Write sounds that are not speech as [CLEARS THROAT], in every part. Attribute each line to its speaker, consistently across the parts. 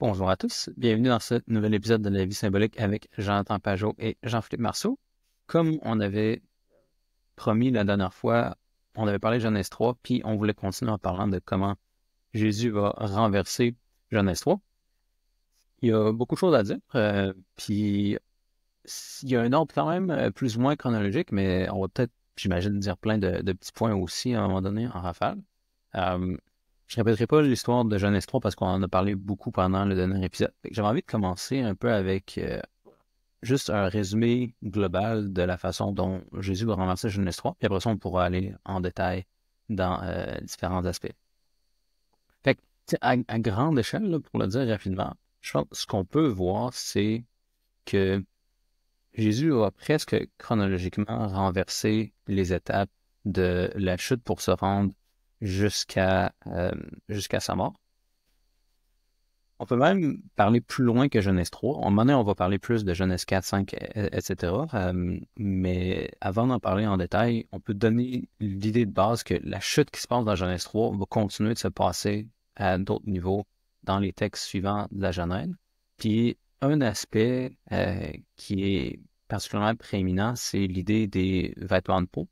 Speaker 1: Bonjour à tous, bienvenue dans ce nouvel épisode de la vie symbolique avec Jonathan Pajot et Jean-Philippe Marceau. Comme on avait promis la dernière fois, on avait parlé de Genèse 3, puis on voulait continuer en parlant de comment Jésus va renverser Genèse 3. Il y a beaucoup de choses à dire, euh, puis il y a un ordre quand même euh, plus ou moins chronologique, mais on va peut-être, j'imagine, dire plein de, petits points aussi à un moment donné en rafale. Euh, je répéterai pas l'histoire de Genèse 3 parce qu'on en a parlé beaucoup pendant le dernier épisode. J'avais envie de commencer un peu avec euh, juste un résumé global de la façon dont Jésus va renverser Genèse 3, puis après ça, on pourra aller en détail dans différents aspects. Fait que, à, grande échelle, pour le dire rapidement, je pense que ce qu'on peut voir, c'est que Jésus a presque chronologiquement renversé les étapes de la chute pour se rendre jusqu'à euh, jusqu'à sa mort. On peut même parler plus loin que Genèse 3. En moment on va parler plus de Genèse 4, 5, etc. mais avant d'en parler en détail, on peut donner l'idée de base que la chute qui se passe dans Genèse 3 va continuer de se passer à d'autres niveaux dans les textes suivants de la Genèse. Puis un aspect euh, qui est particulièrement prééminent, c'est l'idée des vêtements de peau.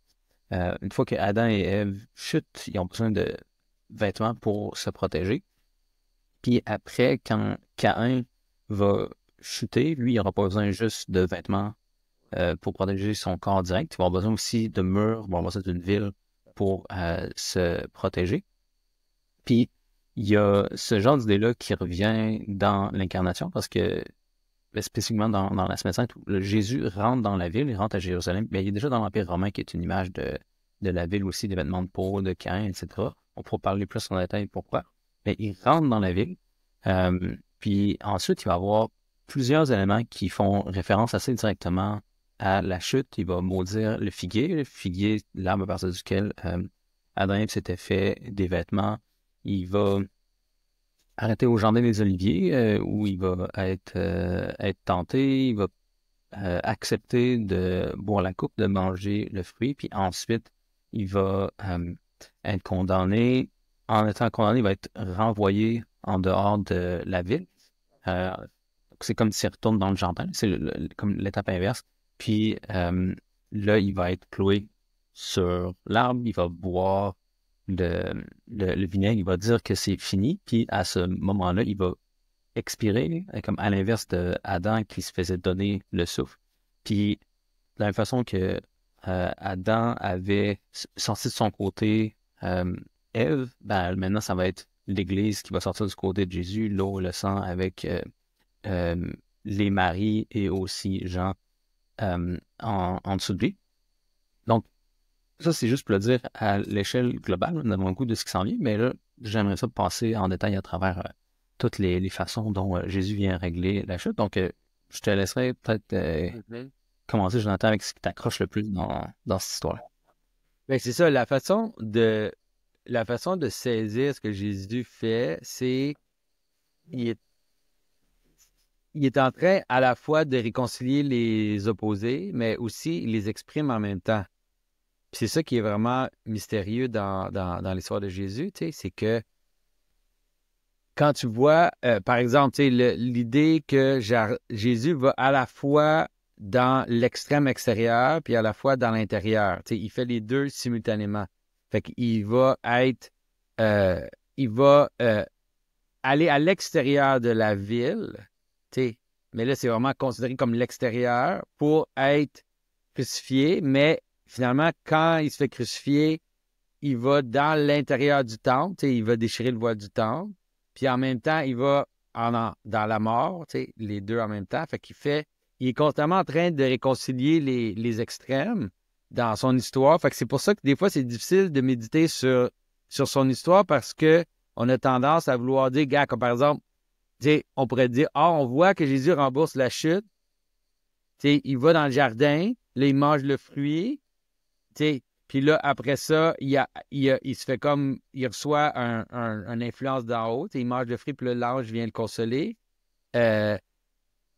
Speaker 1: Euh, une fois que Adam et Ève chutent, ils ont besoin de vêtements pour se protéger. Puis après, quand Caïn va chuter, lui, il n'aura pas besoin juste de vêtements euh, pour protéger son corps direct. Il va avoir besoin aussi de murs, il va avoir besoin d'une ville pour se protéger. Puis il y a ce genre d'idée-là qui revient dans l'incarnation parce que spécifiquement dans, la semaine sainte, où Jésus rentre dans la ville, il rentre à Jérusalem, mais il est déjà dans l'Empire romain qui est une image de, la ville aussi, d'événements de peau, de Cain, etc. On pourra parler plus en détail pourquoi. Mais il rentre dans la ville, euh, puis ensuite, il va avoir plusieurs éléments qui font référence assez directement à la chute. Il va maudire le figuier, le figuier, l'arbre à partir duquel euh, Adam s'était fait des vêtements il va arrêter au jardin des Oliviers euh, où il va être, euh, tenté, il va euh, accepter de boire la coupe, de manger le fruit, puis ensuite il va être condamné. En étant condamné, il va être renvoyé en dehors de la ville. c'est comme s'il retourne dans le jardin, c'est comme l'étape inverse. Puis là, il va être cloué sur l'arbre, il va boire le, le, vinaigre, il va dire que c'est fini, puis à ce moment-là, il va expirer, euh, comme à l'inverse de Adam qui se faisait donner le souffle. Puis, de la même façon que euh, Adam avait sorti de son côté euh, Ève, ben, maintenant, ça va être l'Église qui va sortir du côté de Jésus, l'eau, le sang, avec les maris et aussi Jean en, en dessous de lui. Ça, c'est juste pour le dire à l'échelle globale, on a un goût de ce qui s'en vient, mais là, j'aimerais ça passer en détail à travers euh, toutes les, façons dont euh, Jésus vient régler la chute. Donc, euh, je te laisserai peut-être mm-hmm. commencer, Jonathan, avec ce qui t'accroche le plus dans, cette histoire.
Speaker 2: Ben, c'est ça, la façon de la façon de saisir ce que Jésus fait, c'est il est, il est en train à la fois de réconcilier les opposés, mais aussi il les exprime en même temps c'est ça qui est vraiment mystérieux dans, l'histoire de Jésus, c'est que quand tu vois, euh, par exemple, l'idée que Jésus va à la fois dans l'extrême extérieur puis à la fois dans l'intérieur. Il fait les deux simultanément. Fait qu'il va être, euh, il va euh, aller à l'extérieur de la ville, mais là, c'est vraiment considéré comme l'extérieur pour être crucifié, mais finalement, quand il se fait crucifier, il va dans l'intérieur du temple, il va déchirer le voile du temple, puis en même temps, il va dans la mort, les deux en même temps. Fait qu'il fait, il est constamment en train de réconcilier les, extrêmes dans son histoire. Fait que c'est pour ça que des fois, c'est difficile de méditer sur, sur son histoire parce que on a tendance à vouloir dire, gars, comme par exemple, on pourrait dire, ah, on voit que Jésus rembourse la chute. il va dans le jardin, là, il mange le fruit, puis là, après ça, il, se fait comme. Il reçoit un, une influence d'en haut. Il mange le fruit, puis l'ange vient le consoler. Euh,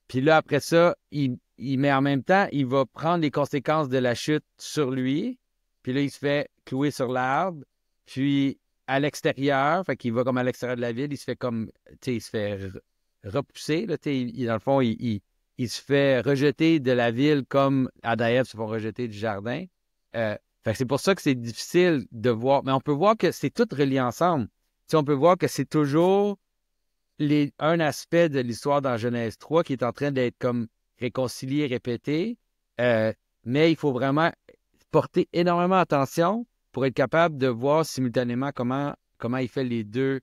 Speaker 2: puis là, après ça, il, met en même temps, il va prendre les conséquences de la chute sur lui. Puis là, il se fait clouer sur l'arbre. Puis à l'extérieur, fait qu'il va comme à l'extérieur de la ville, il se fait comme. Sais, il se fait il, dans le fond, il, il, se fait rejeter de la ville comme Adaïev se font rejeter du jardin. Euh, c'est pour ça que c'est difficile de voir. Mais on peut voir que c'est tout relié ensemble. on peut voir que c'est toujours les, un aspect de l'histoire dans Genèse 3 qui est en train d'être comme réconcilié, répété. Euh, mais il faut vraiment porter énormément attention pour être capable de voir simultanément comment, comment il fait les deux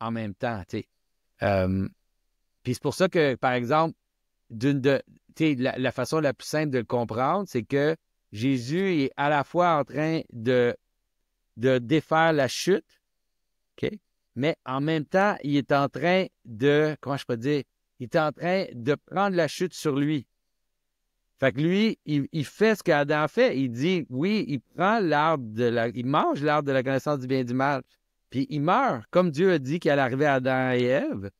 Speaker 2: en même temps. Euh, puis c'est pour ça que, par exemple, d'une de, la, la façon la plus simple de le comprendre, c'est que Jésus est à la fois en train de, défaire la chute, mais en même temps, il est en train de, comment je peux dire, il est en train de prendre la chute sur lui. Fait que lui, il, fait ce qu'Adam fait. Il dit, oui, il prend l'arbre de la, il mange l'arbre de la connaissance du bien et du mal, puis il meurt, comme Dieu a dit qu'il allait arriver à Adam et Ève.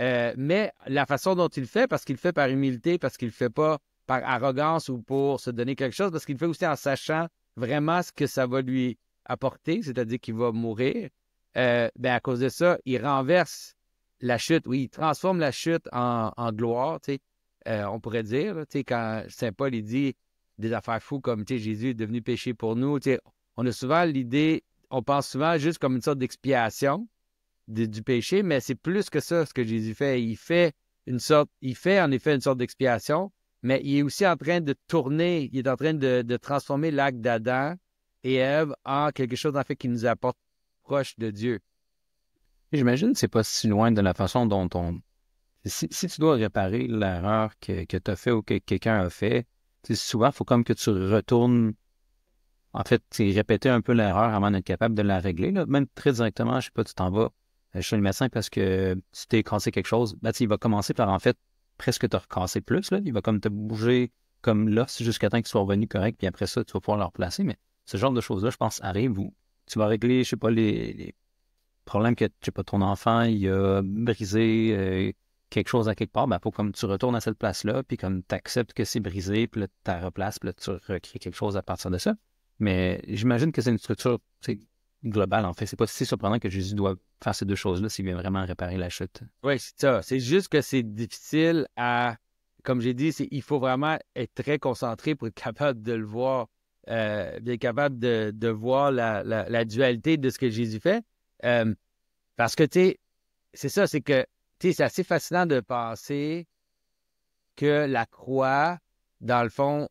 Speaker 2: Euh, mais la façon dont il le fait, parce qu'il le fait par humilité, parce qu'il le fait pas par arrogance ou pour se donner quelque chose, parce qu'il le fait aussi en sachant vraiment ce que ça va lui apporter, c'est-à-dire qu'il va mourir. Euh, ben à cause de ça, il renverse la chute, oui, il transforme la chute en, gloire, euh, on pourrait dire, tu quand Saint Paul dit des affaires fous comme, tu Jésus est devenu péché pour nous, tu on a souvent l'idée, on pense souvent juste comme une sorte d'expiation du péché, mais c'est plus que ça ce que Jésus fait. Il fait une sorte, il fait en effet une sorte d'expiation, mais il est aussi en train de tourner, il est en train de, transformer l'acte d'Adam et Ève en quelque chose en fait qui nous apporte proche de Dieu.
Speaker 1: J'imagine que c'est pas si loin de la façon dont on. Si, tu dois réparer l'erreur que, que tu as fait ou que quelqu'un a fait, souvent, il faut comme que tu retournes. En fait, répéter un peu l'erreur avant d'être capable de la régler. Même très directement, je sais pas, tu t'en vas chez le médecin parce que tu t'es cassé quelque chose. Ben, il va commencer par en fait presque te recasser plus. Là. Il va comme te bouger comme l'os jusqu'à temps qu'il soit revenu correct, puis après ça, tu vas pouvoir le replacer. Mais ce genre de choses-là, je pense, arrive où tu vas régler, je sais pas, les, problèmes que, je sais pas, ton enfant, il a brisé euh, quelque chose à quelque part, ben, faut comme tu retournes à cette place-là, puis comme tu acceptes que c'est brisé, puis là, tu la replaces, puis là, tu recrées quelque chose à partir de ça. Mais j'imagine que c'est une structure globale, en fait. C'est pas si surprenant que Jésus doit faire ces deux choses-là s'il vient vraiment réparer la chute.
Speaker 2: Oui, c'est ça. C'est juste que c'est difficile à. Comme j'ai dit, il faut vraiment être très concentré pour être capable de le voir, euh, bien capable de, voir la, dualité de ce que Jésus fait. Euh, parce que, tu sais, c'est ça, c'est que, tu sais, c'est assez fascinant de penser que la croix, dans le fond,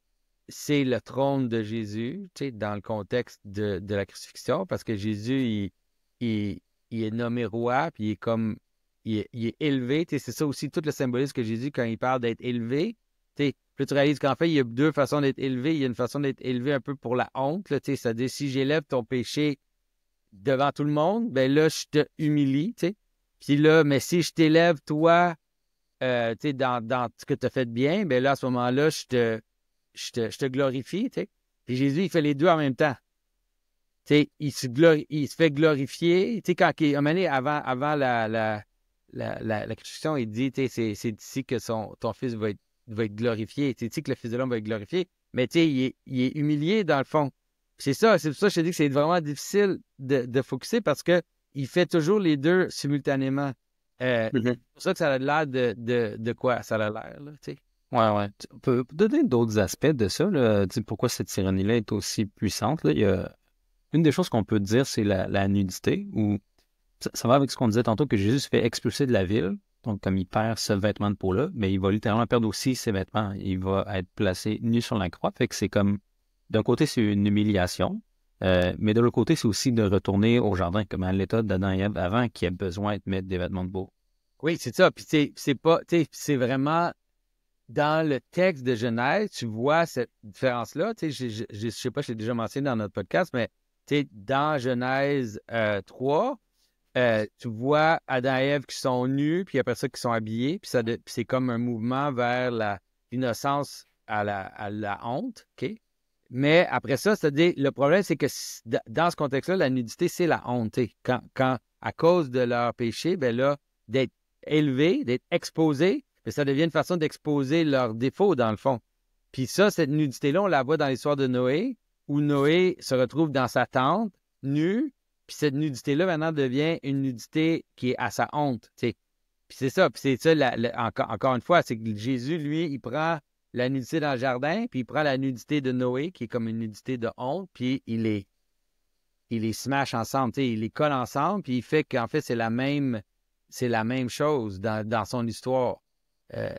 Speaker 2: c'est le trône de Jésus, tu sais, dans le contexte de, la crucifixion, parce que Jésus, il, est nommé roi, puis il est comme, il est, élevé, c'est ça aussi tout le symbolisme que Jésus, quand il parle d'être élevé, tu sais, puis tu réalises qu'en fait, il y a deux façons d'être élevé. Il y a une façon d'être élevé un peu pour la honte, c'est-à-dire si j'élève ton péché devant tout le monde, ben là, je te humilie. Puis là, mais si je t'élève, toi, euh, dans, dans ce que tu as fait de bien, ben là, à ce moment-là, je te je te, glorifie. Puis Jésus, il fait les deux en même temps. Tu sais, il se, il se fait glorifier. Tu sais, quand il, avant, avant la, la, la, la, il dit, tu sais, c'est d'ici que son, ton fils va être, va être glorifié. Tu sais, que le fils de l'homme va être glorifié. Mais tu sais, il est, il est humilié dans le fond. C'est ça, c'est pour ça que je te dis que c'est vraiment difficile de, de focuser parce que il fait toujours les deux simultanément. Euh, mm-hmm. C'est pour ça que ça a l'air de, de, de, quoi? Ça a l'air, là, tu sais.
Speaker 1: Ouais, ouais. On peut donner d'autres aspects de ça, là? pourquoi cette ironie-là est aussi puissante. Là? Il y a... Une des choses qu'on peut dire, c'est la, nudité, ou ça, va avec ce qu'on disait tantôt, que Jésus se fait expulser de la ville, donc comme il perd ce vêtement de peau-là, mais il va littéralement perdre aussi ses vêtements. Il va être placé nu sur la croix, fait que c'est comme, d'un côté, c'est une humiliation, euh, mais de l'autre côté, c'est aussi de retourner au jardin, comme à l'état d'Adam et Ève avant qu'il ait besoin de mettre des vêtements de peau.
Speaker 2: Oui, c'est ça. Puis c'est pas, c'est vraiment dans le texte de Genèse, tu vois cette différence-là. Je ne sais pas si j'ai déjà mentionné dans notre podcast, mais dans Genèse 3, euh, euh, tu vois Adam et Ève qui sont nus, puis après ça, qui sont habillés, puis, c'est comme un mouvement vers l'innocence à la, honte. Mais après ça, c'est-à-dire, le problème, c'est que dans ce contexte-là, la nudité, c'est la honte. Quand, à cause de leur péché, ben là, d'être élevé, d'être exposé, mais ça devient une façon d'exposer leurs défauts, dans le fond. Puis ça, cette nudité-là, on la voit dans l'histoire de Noé, où Noé se retrouve dans sa tente, nu, puis cette nudité-là, maintenant, devient une nudité qui est à sa honte. Puis c'est ça, puis c'est ça, encore, une fois, c'est que Jésus, lui, il prend la nudité dans le jardin, puis il prend la nudité de Noé, qui est comme une nudité de honte, puis il les, il les smash ensemble, il les colle ensemble, puis il fait qu'en fait, c'est la même, c'est la même chose dans, son histoire. Euh,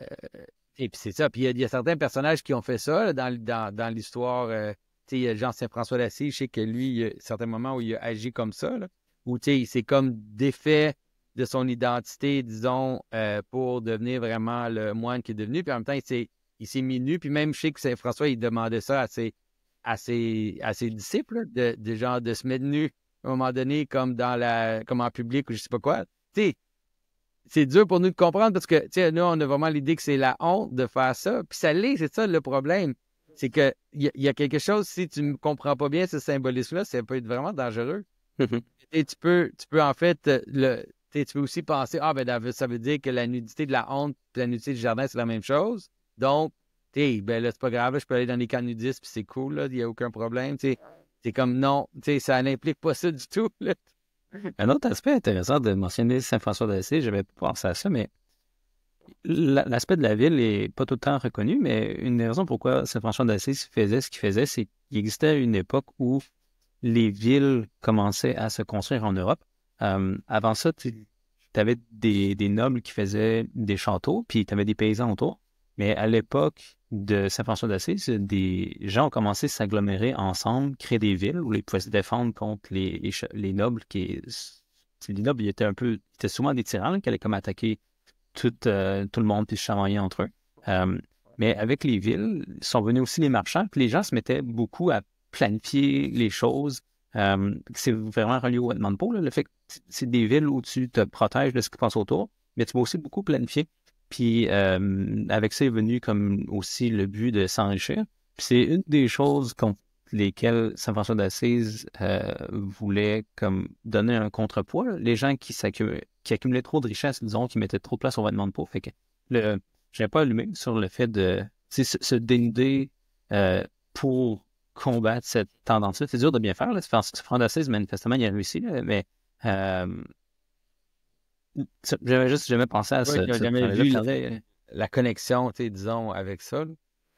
Speaker 2: et puis c'est ça. Puis il y, a certains personnages qui ont fait ça dans, dans, l'histoire. Euh, il y a Jean Saint-François d'Assise, je sais que lui, il y a certains moments où il a agi comme ça, là, où c'est comme défait de son identité, disons, euh, pour devenir vraiment le moine qui est devenu. Puis en même temps, il s'est mis nu. Puis même, je sais que Saint-François, il demandait ça à ses, à ses, disciples, de, de, genre de se mettre nu à un moment donné, comme dans la comme en public ou je sais pas quoi. C'est dur pour nous de comprendre parce que, nous, on a vraiment l'idée que c'est la honte de faire ça. Puis ça l'est, c'est ça le problème. C'est qu'il y, y, a quelque chose, si tu ne comprends pas bien ce symbolisme-là, ça peut être vraiment dangereux. Et tu peux, tu peux en fait, le, tu peux aussi penser, ah, ben, ça veut dire que la nudité de la honte et la nudité du jardin, c'est la même chose. Donc, tu ben là, c'est pas grave, je peux aller dans les camps nudistes, puis c'est cool, il n'y a aucun problème. C'est comme, non, ça n'implique pas ça du tout.
Speaker 1: Un autre aspect intéressant de mentionner Saint-François d'Assise, j'avais pas pensé à ça, mais l'aspect de la ville n'est pas tout le temps reconnu, mais une des raisons pourquoi Saint-François d'Assise faisait ce qu'il faisait, c'est qu'il existait une époque où les villes commençaient à se construire en Europe. Euh, avant ça, tu avais des, nobles qui faisaient des châteaux, puis tu avais des paysans autour. Mais à l'époque de Saint-François d'Assise, des gens ont commencé à s'agglomérer ensemble, créer des villes où ils pouvaient se défendre contre les, les nobles qui. Les nobles, ils étaient un peu. étaient souvent des tyrans qui allaient comme attaquer tout, euh, tout le monde puis se chamailler entre eux. Euh, mais avec les villes, sont venus aussi les marchands, puis les gens se mettaient beaucoup à planifier les choses. Euh, c'est vraiment relié au Edmond le fait que c'est des villes où tu te protèges de ce qui passe autour, mais tu vas aussi beaucoup planifier. Puis avec ça est venu comme aussi le but de s'enrichir. c'est une des choses contre lesquelles Saint François d'Assise voulait comme donner un contrepoids. Les gens qui, qui accumulaient trop de richesses, disons, qui mettaient trop de place au vêtement de peau. Fait que le, j'ai pas allumé sur le fait de se, se dénuder euh, pour combattre cette tendance-là. C'est dur de bien faire. Là. François d'Assise, manifestement, il a réussi, mais j'avais juste jamais pensé à ça.
Speaker 2: jamais vu la, connexion, disons, avec ça.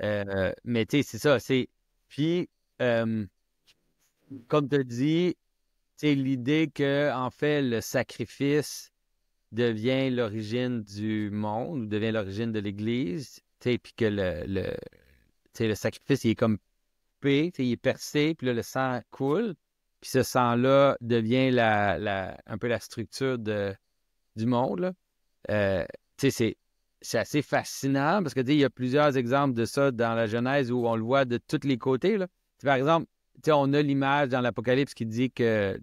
Speaker 2: Euh, mais tu sais, c'est ça. C'est... Puis, euh, comme tu as dit, l'idée que, en fait, le sacrifice devient l'origine du monde, ou devient l'origine de l'Église, puis que le, le, le sacrifice, il est comme coupé, il est percé, puis là, le sang coule, puis ce sang-là devient un peu la structure du monde. Euh, c'est, assez fascinant parce que il y a plusieurs exemples de ça dans la Genèse où on le voit de tous les côtés. Par exemple, on a l'image dans l'Apocalypse qui dit que,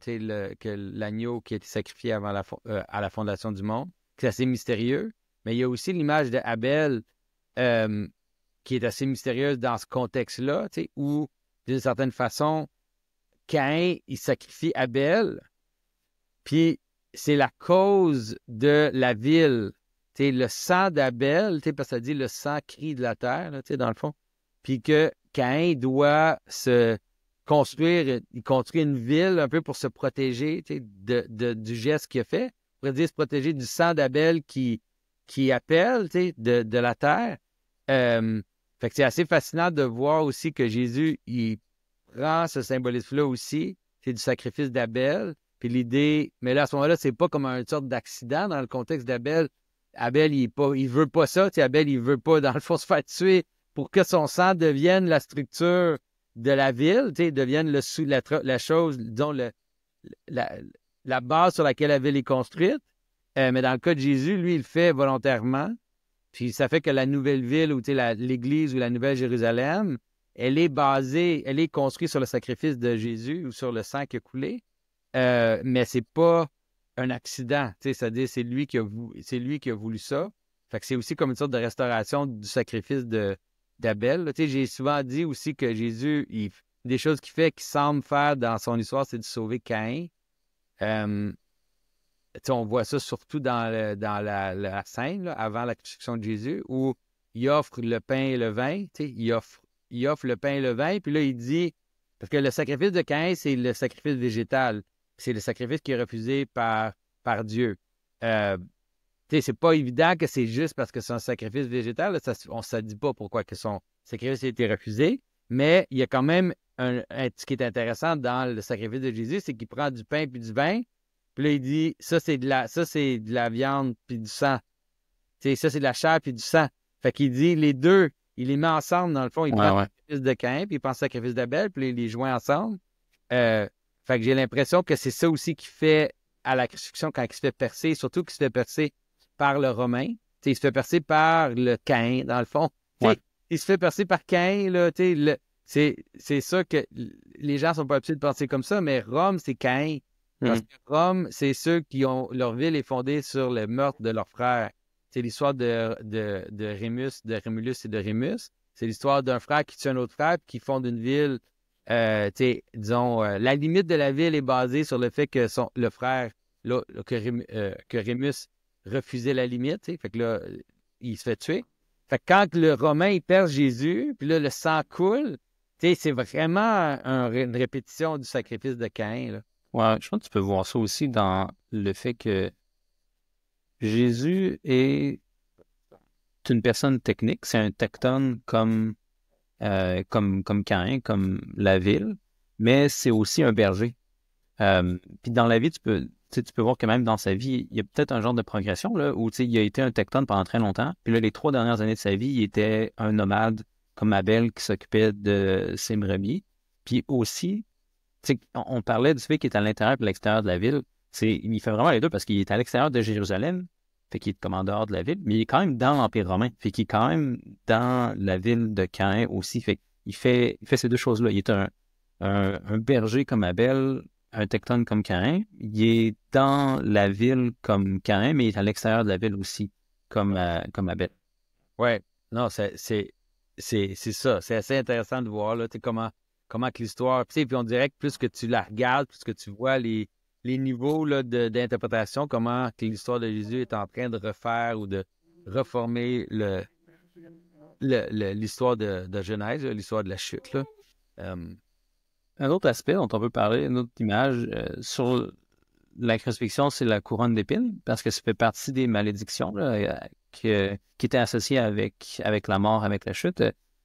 Speaker 2: l'agneau qui a été sacrifié avant euh, à la fondation du monde, c'est assez mystérieux. Mais il y a aussi l'image d'Abel euh, qui est assez mystérieuse dans ce contexte-là, où, d'une certaine façon, Caïn, il sacrifie Abel, puis c'est la cause de la ville. le sang d'Abel, parce que ça dit le sang crie de la terre, dans le fond. Puis que Caïn doit se construire, il construit une ville un peu pour se protéger de, du geste qu'il a fait. On pourrait dire se protéger du sang d'Abel qui, qui appelle de, de la terre. Euh, fait que c'est assez fascinant de voir aussi que Jésus, il prend ce symbolisme-là aussi, c'est du sacrifice d'Abel, puis l'idée, mais là, à ce moment-là, c'est pas comme une sorte d'accident dans le contexte d'Abel. Abel, il, pas, il veut pas ça. Abel, il veut pas, dans le fond, [LAUGHS] se faire tuer pour que son sang devienne la structure de la ville, devienne le, la, la chose, disons, la, base sur laquelle la ville est construite. Euh, mais dans le cas de Jésus, lui, il le fait volontairement. Puis ça fait que la nouvelle ville, ou l'Église ou la Nouvelle Jérusalem, elle est basée, elle est construite sur le sacrifice de Jésus ou sur le sang qui a coulé. Euh, mais c'est pas un accident. C'est-à-dire, c'est lui, qui a voulu, qui a voulu ça. Fait c'est aussi comme une sorte de restauration du sacrifice de, d'Abel. J'ai souvent dit aussi que Jésus, il, des choses qu'il fait, qu'il semble faire dans son histoire, c'est de sauver Caïn. Euh, on voit ça surtout dans, la, scène, avant la crucifixion de Jésus, où il offre le pain et le vin. Il offre, il offre le pain et le vin, puis là, il dit, parce que le sacrifice de Caïn, c'est le sacrifice végétal c'est le sacrifice qui est refusé par, par Dieu. Euh, c'est pas évident que c'est juste parce que c'est un sacrifice végétal. ça, on ne se dit pas pourquoi que son sacrifice a été refusé. Mais il y a quand même un, ce qui est intéressant dans le sacrifice de Jésus, c'est qu'il prend du pain puis du vin. Puis là, il dit ça, c'est de la, ça, c'est de la viande puis du sang. ça, c'est de la chair puis du sang. Fait qu'il dit les deux, il les met ensemble, dans le fond. Il prend le sacrifice de Cain, puis il prend le sacrifice d'Abel, puis il les joint ensemble. Euh, fait que j'ai l'impression que c'est ça aussi qui fait à la crucifixion quand il se fait percer, surtout qu'il se fait percer par le Romain. il se fait percer par le Cain, dans le fond. Il se fait percer par Cain, là, c'est, c'est ça que les gens sont pas habitués de penser comme ça, mais Rome, c'est Cain. Parce mm. que Rome, c'est ceux qui ont. Leur ville est fondée sur le meurtre de leurs frères. C'est l'histoire de, de, de Rémus, de Rémulus et de Rémus. C'est l'histoire d'un frère qui tue un autre frère, qui fonde une ville. Euh, disons, euh, la limite de la ville est basée sur le fait que son, le frère, là, que, euh, que, Rémus refusait la limite. Fait que là, il se fait tuer. Fait que quand le Romain il perd Jésus, puis là, le sang coule, c'est vraiment une répétition du sacrifice de Caïn.
Speaker 1: Ouais, je pense que tu peux voir ça aussi dans le fait que Jésus est une personne technique, c'est un tectone comme, euh, comme, comme Cain, comme la ville, mais c'est aussi un berger. Euh, puis dans la vie, tu peux, tu peux voir que même dans sa vie, il y a peut-être un genre de progression là, où il a été un tectone pendant très longtemps. Puis là, les trois dernières années de sa vie, il était un nomade comme Abel qui s'occupait de ses brebis. Puis aussi, on parlait du fait qu'il est à l'intérieur et l'extérieur de la ville il fait vraiment les deux parce qu'il est à l'extérieur de Jérusalem, fait qu'il est commandeur de la ville, mais il est quand même dans l'Empire romain, fait qu'il est quand même dans la ville de Caen aussi, fait qu'il fait, il fait ces deux choses-là. Il est un, berger comme Abel, un tectone comme Caen, il est dans la ville comme Caen, mais il est à l'extérieur de la ville aussi, comme, euh, comme Abel.
Speaker 2: Ouais, non, c'est, ça. C'est assez intéressant de voir là, comment, comment que l'histoire. Puis on dirait que plus que tu la regardes, plus que tu vois les, les niveaux d'interprétation, comment l'histoire de Jésus est en train de refaire ou de reformer le, l'histoire de, Genèse, l'histoire de la chute. Euh,
Speaker 1: un autre aspect dont on peut parler, une autre image euh, sur la crucifixion, c'est la couronne d'épines, parce que ça fait partie des malédictions euh, qui, étaient associées avec, avec la mort, avec la chute.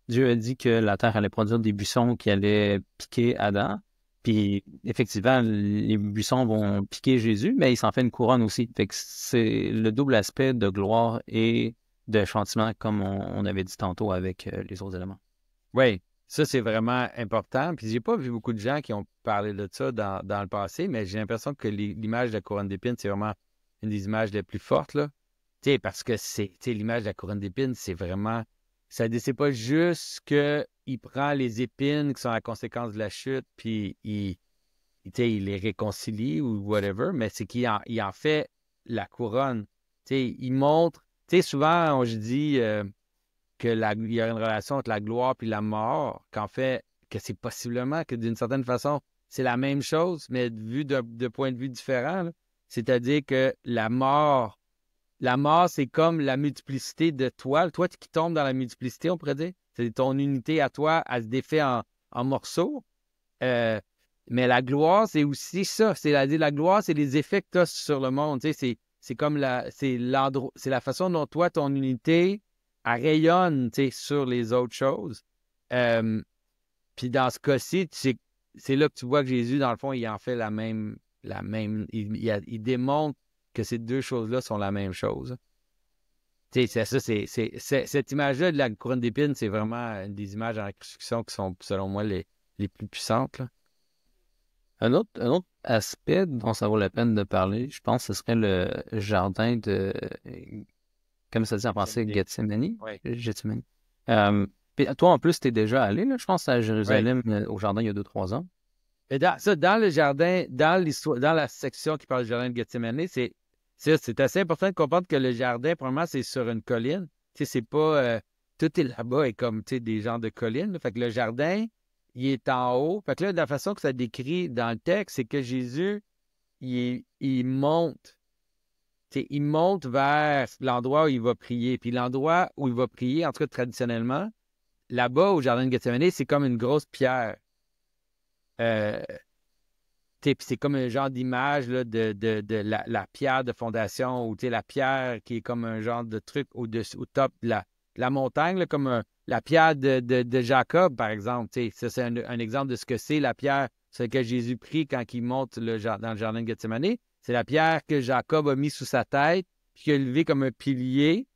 Speaker 1: Dieu a dit que la terre allait produire des buissons qui allaient piquer Adam. Puis effectivement, les buissons vont piquer Jésus, mais il s'en fait une couronne aussi. Fait que c'est le double aspect de gloire et de chantiment, comme on, avait dit tantôt avec euh, les autres éléments.
Speaker 2: Oui, ça c'est vraiment important. Puis j'ai pas vu beaucoup de gens qui ont parlé de ça dans, le passé, mais j'ai l'impression que l'image de la couronne d'épines, c'est vraiment une des images les plus fortes. Là. parce que c'est l'image de la couronne d'épines, c'est vraiment. Ça c'est pas juste que il prend les épines qui sont la conséquence de la chute, puis il, il les réconcilie ou whatever, mais c'est qu'il en, il en, fait la couronne. il montre, souvent, on je dis euh, qu'il y a une relation entre la gloire et la mort, qu'en fait, que c'est possiblement que d'une certaine façon, c'est la même chose, mais vu de, de point de vue différent. C'est-à-dire que la mort, la mort, c'est comme la multiplicité de toi. Toi qui tombes dans la multiplicité, on pourrait dire. C'est ton unité à toi, elle se défait en, morceaux. Euh, mais la gloire, c'est aussi ça. C'est la, la gloire, c'est les effets que tu as sur le monde. C'est, c'est comme la, c'est la façon dont toi, ton unité, elle rayonne sur les autres choses. Euh, puis dans ce cas-ci, c'est là que tu vois que Jésus, dans le fond, il en fait la même. La même il démontre que ces deux choses-là sont la même chose c'est ça, c'est, cette image-là de la couronne d'épines, c'est vraiment des images en crucifixion qui sont, selon moi, les, les plus puissantes.
Speaker 1: Un, autre, un autre aspect dont ça vaut la peine de parler, je pense, ce serait le jardin de, comme ça dit en français, Gethsemane.
Speaker 2: Oui.
Speaker 1: Euh, toi, en plus, tu es déjà allé, là, je pense, à Jérusalem, euh, au jardin, il y a deux, trois ans.
Speaker 2: Et dans, ça, dans le jardin, dans l'histoire, dans la section qui parle du jardin de Gethsemane, c'est c'est assez important de comprendre que le jardin, probablement, c'est sur une colline. C'est pas. Euh, tout est là-bas et comme des gens de colline. Fait que le jardin, il est en haut. Fait que là, la façon que ça décrit dans le texte, c'est que Jésus, il, il monte. Il monte vers l'endroit où il va prier. Puis l'endroit où il va prier, en tout cas traditionnellement, là-bas au jardin de Gethsemane, c'est comme une grosse pierre. Euh, c'est comme un genre d'image de, la, pierre de fondation ou la pierre qui est comme un genre de truc au, au top de la, la montagne, comme la pierre de, de, Jacob, par exemple. Ça, c'est un, exemple de ce que c'est la pierre sur laquelle Jésus prie quand il monte le, dans le jardin de Gethsemane. C'est la pierre que Jacob a mis sous sa tête, puis qui a levé comme un pilier,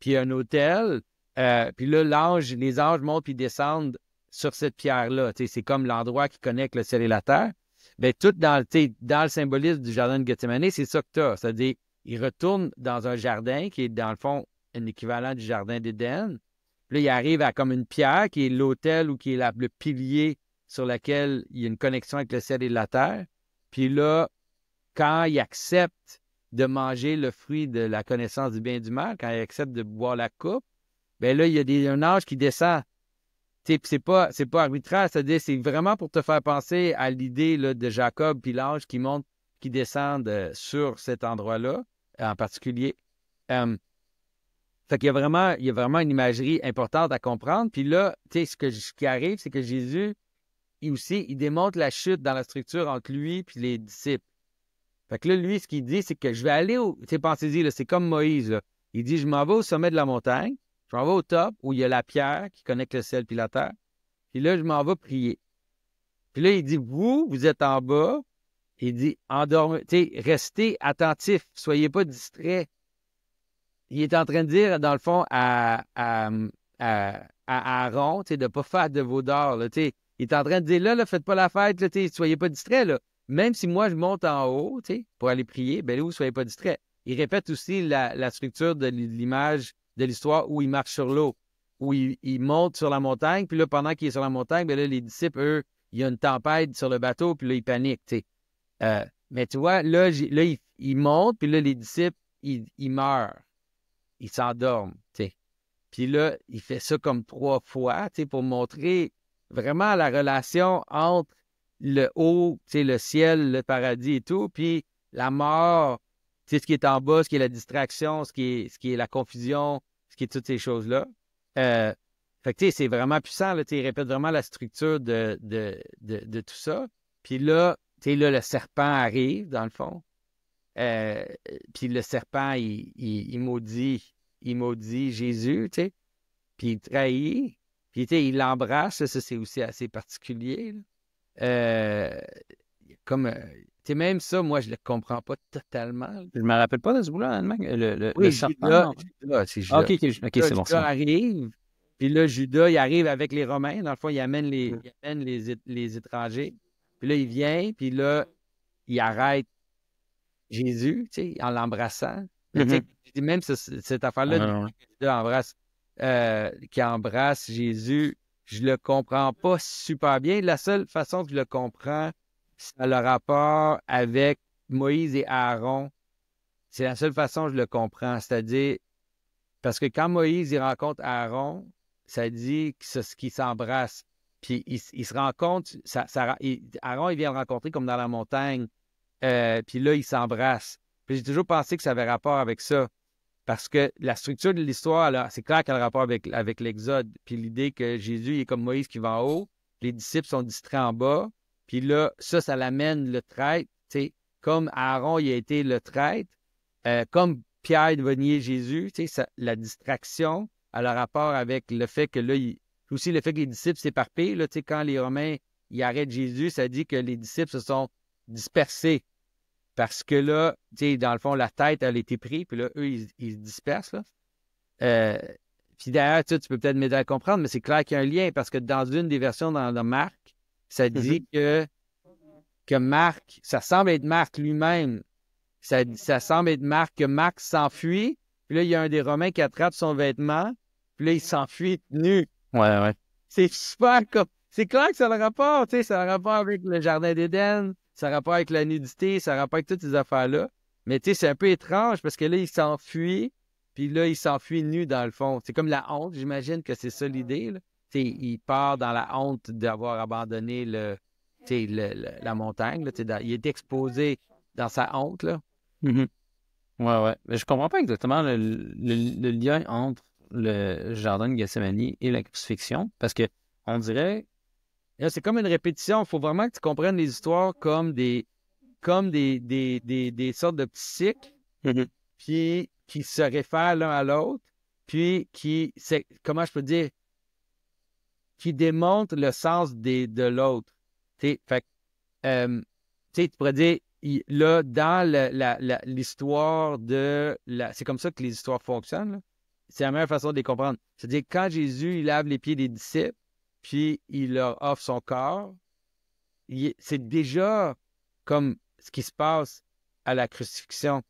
Speaker 2: puis un autel. Euh, puis là, l'ange, les anges montent puis descendent sur cette pierre-là. C'est comme l'endroit qui connecte le ciel et la terre. Bien, tout dans, dans le symbolisme du jardin de Gethsemane, c'est ça que tu as. C'est-à-dire, il retourne dans un jardin qui est, dans le fond, un équivalent du jardin d'Éden. Puis là, il arrive à comme une pierre qui est l'autel ou qui est le pilier sur lequel il y a une connexion avec le ciel et la terre. Puis là, quand il accepte de manger le fruit de la connaissance du bien et du mal, quand il accepte de boire la coupe, bien là, il y a des, un ange qui descend. C'est pas, pas arbitraire, c'est-à-dire c'est vraiment pour te faire penser à l'idée de Jacob puis l'ange qui monte, qui descendent euh, sur cet endroit-là en particulier. Euh, fait qu'il y a vraiment, il y a vraiment une imagerie importante à comprendre. Puis là, tu sais, ce, ce qui arrive, c'est que Jésus, il aussi, il démontre la chute dans la structure entre lui et les disciples. Fait que là, lui, ce qu'il dit, c'est que je vais aller au. Pensez-y, c'est comme Moïse. Il dit Je m'en vais au sommet de la montagne, je m'en vais au top où il y a la pierre qui connecte le ciel et la terre. Puis là, je m'en vais prier. Puis là, il dit Vous, vous êtes en bas. Il dit Endormez, restez attentifs, soyez pas distraits. Il est en train de dire, dans le fond, à, à, à, à Aaron, de ne pas faire de vos d'or. Il est en train de dire là, ne faites pas la fête, ne soyez pas distraits. Là même si moi je monte en haut pour aller prier, ben là, vous ne soyez pas distrait. Il répète aussi la, structure de l'image de l'histoire où il marche sur l'eau, où il, monte sur la montagne, puis là, pendant qu'il est sur la montagne, ben là, les disciples, eux, il y a une tempête sur le bateau, puis là, ils paniquent. Euh, mais tu vois, là, là il, monte, puis là, les disciples, ils, meurent. Ils s'endorment. Puis là, il fait ça comme trois fois pour montrer vraiment la relation entre le haut, le ciel, le paradis et tout, puis la mort, ce qui est en bas, ce qui est la distraction, ce qui est, ce qui est la confusion, ce qui est toutes ces choses-là. Euh, fait que c'est vraiment puissant, là, il répète vraiment la structure de, de, tout ça. Puis là, là, le serpent arrive, dans le fond. Euh, puis le serpent, il, il, maudit, il maudit Jésus. Puis il trahit. Puis il l'embrasse, ça, c'est aussi assez particulier. Euh, comme, euh, tu même ça, moi, je le comprends pas totalement.
Speaker 1: Je me rappelle pas de ce bout-là, le, le,
Speaker 2: oui, Judas, c'est Judas.
Speaker 1: ok, c'est bon.
Speaker 2: Judas arrive, puis là, Judas, il arrive avec les Romains. Dans le fond, il amène les, il amène les, les étrangers. Puis là, il vient, puis là, il arrête Jésus, tu sais, en l'embrassant. Mm Même cette affaire-là, ah, embrasse, euh, qui embrasse Jésus, je le comprends pas super bien. La seule façon que je le comprends, c'est le rapport avec Moïse et Aaron. C'est la seule façon que je le comprends. C'est-à-dire, parce que quand Moïse il rencontre Aaron, ça dit qu'il s'embrasse. Puis il, se rencontre, Aaron, il vient le rencontrer comme dans la montagne. Euh, puis là, il s'embrasse. Puis j'ai toujours pensé que ça avait rapport avec ça. Parce que la structure de l'histoire, c'est clair qu'elle a rapport avec, l'Exode. Puis l'idée que Jésus est comme Moïse qui va en haut, les disciples sont distraits en bas. Puis là, ça, ça l'amène le traître. Comme Aaron il a été le traître, euh, comme Pierre va nier Jésus, la distraction a le rapport avec le fait que là, aussi le fait que les disciples s'éparpillent. Quand les Romains ils arrêtent Jésus, ça dit que les disciples se sont dispersés. Parce que là, tu sais, dans le fond, la tête, elle a été prise, puis là, eux, ils, se dispersent. Là. Euh, puis d'ailleurs, tu, peux peut-être m'aider à comprendre, mais c'est clair qu'il y a un lien, parce que dans une des versions dans, Marc, ça dit mm-hmm. que, que Marc, ça semble être Marc lui-même. Ça, ça semble être Marc que Marc s'enfuit, puis là, il y a un des Romains qui attrape son vêtement, puis là, il s'enfuit nu.
Speaker 1: Ouais, ouais.
Speaker 2: C'est super comme. C'est clair que ça a le rapport, tu sais, ça a le rapport avec le Jardin d'Éden, ça a rapport avec la nudité, ça a rapport avec toutes ces affaires-là. Mais tu sais, c'est un peu étrange parce que là, il s'enfuit, puis là, il s'enfuit nu dans le fond. C'est comme la honte, j'imagine que c'est ça l'idée. sais, Il part dans la honte d'avoir abandonné le, la montagne. Il est exposé dans sa honte. Là.
Speaker 1: Mm-hmm. Ouais, ouais. Mais je comprends pas exactement le, lien entre le jardin de Gethsemane et la crucifixion parce que on dirait
Speaker 2: c'est comme une répétition. Il faut vraiment que tu comprennes les histoires comme des, comme des, des, des, des sortes de petits cycles,
Speaker 1: Mhm.
Speaker 2: puis qui se réfèrent l'un à l'autre, puis qui, c'est, comment je peux dire, qui démontrent le sens des, de l'autre. Tu euh, tu pourrais dire, là, dans l'histoire de la. C'est comme ça que les histoires fonctionnent. C'est la meilleure façon de les comprendre. C'est-à-dire, quand Jésus, il lave les pieds des disciples, puis il leur offre son corps, c'est déjà comme ce qui se passe à la crucifixion.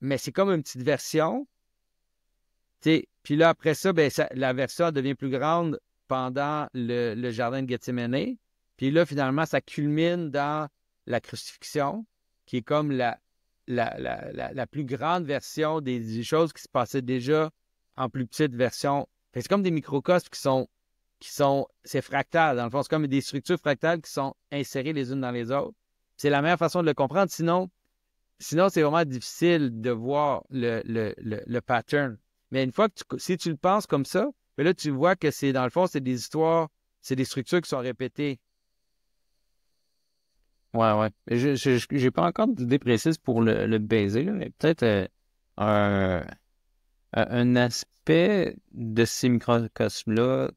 Speaker 2: Mais c'est comme une petite version. Puis là, après ça, ben, ça- la version devient plus grande pendant le, jardin de Gethsemane. Puis là, finalement, ça culmine dans la crucifixion, qui est comme la, la, plus grande version des choses qui se passaient déjà en plus petite version. C'est comme des microcosmes qui sont, qui sont, c'est fractal. Dans le fond, c'est comme des structures fractales qui sont insérées les unes dans les autres. C'est la meilleure façon de le comprendre. Sinon, sinon c'est vraiment difficile de voir le, le, le, le pattern. Mais une fois que tu, si tu le penses comme ça, ben là, tu vois que c'est, dans le fond, c'est des histoires, c'est des structures qui sont répétées.
Speaker 1: Ouais, ouais. Je j'ai pas encore d'idée précise pour le, le baiser, là, mais peut-être euh, un, un un aspect de ces microcosmes-là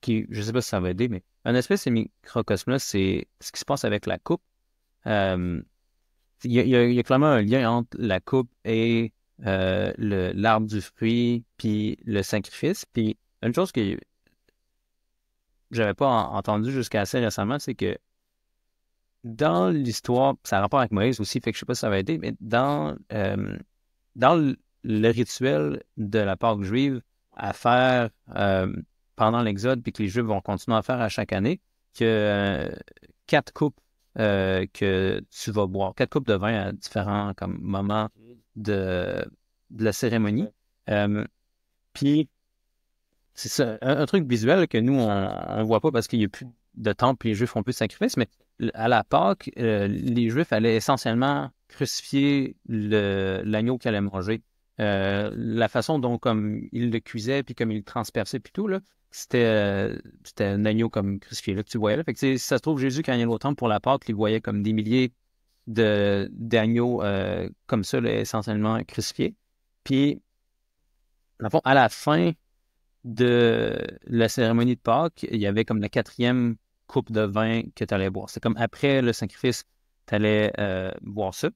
Speaker 1: qui, je sais pas si ça va aider, mais un aspect de ces microcosmes-là, c'est ce qui se passe avec la coupe. Euh, il y a, clairement un lien entre la coupe et euh, l'arbre du fruit, puis le sacrifice. Puis une chose que j'avais pas en- entendu jusqu'à assez récemment, c'est que dans l'histoire, ça a rapport avec Moïse aussi, fait que je sais pas si ça va aider, mais dans, euh, dans le, rituel de la Pâque juive à faire euh, pendant l'Exode, puis que les Juifs vont continuer à faire à chaque année, que euh, quatre coupes euh, que tu vas boire, quatre coupes de vin à différents moments de, la cérémonie. Puis, c'est ça, un, truc visuel que nous, on ne voit pas parce qu'il n'y a plus de temps, puis les Juifs font plus de sacrifices, mais à la Pâque, les Juifs allaient essentiellement crucifier l'agneau qu'ils allaient manger. Euh, la façon dont comme ils le cuisaient, puis comme ils le transperçaient, puis tout, là, c'était euh, c'était un agneau comme crucifié, là, que tu voyais là. Fait que, ça se trouve, Jésus, quand il est au temple pour la Pâque, il voyait comme des milliers de d'agneaux euh, comme ça, essentiellement crucifiés. Puis, à la fin de la cérémonie de Pâques, il y avait comme la quatrième coupe de vin que tu allais boire. C'est comme après le sacrifice, tu allais boire ça.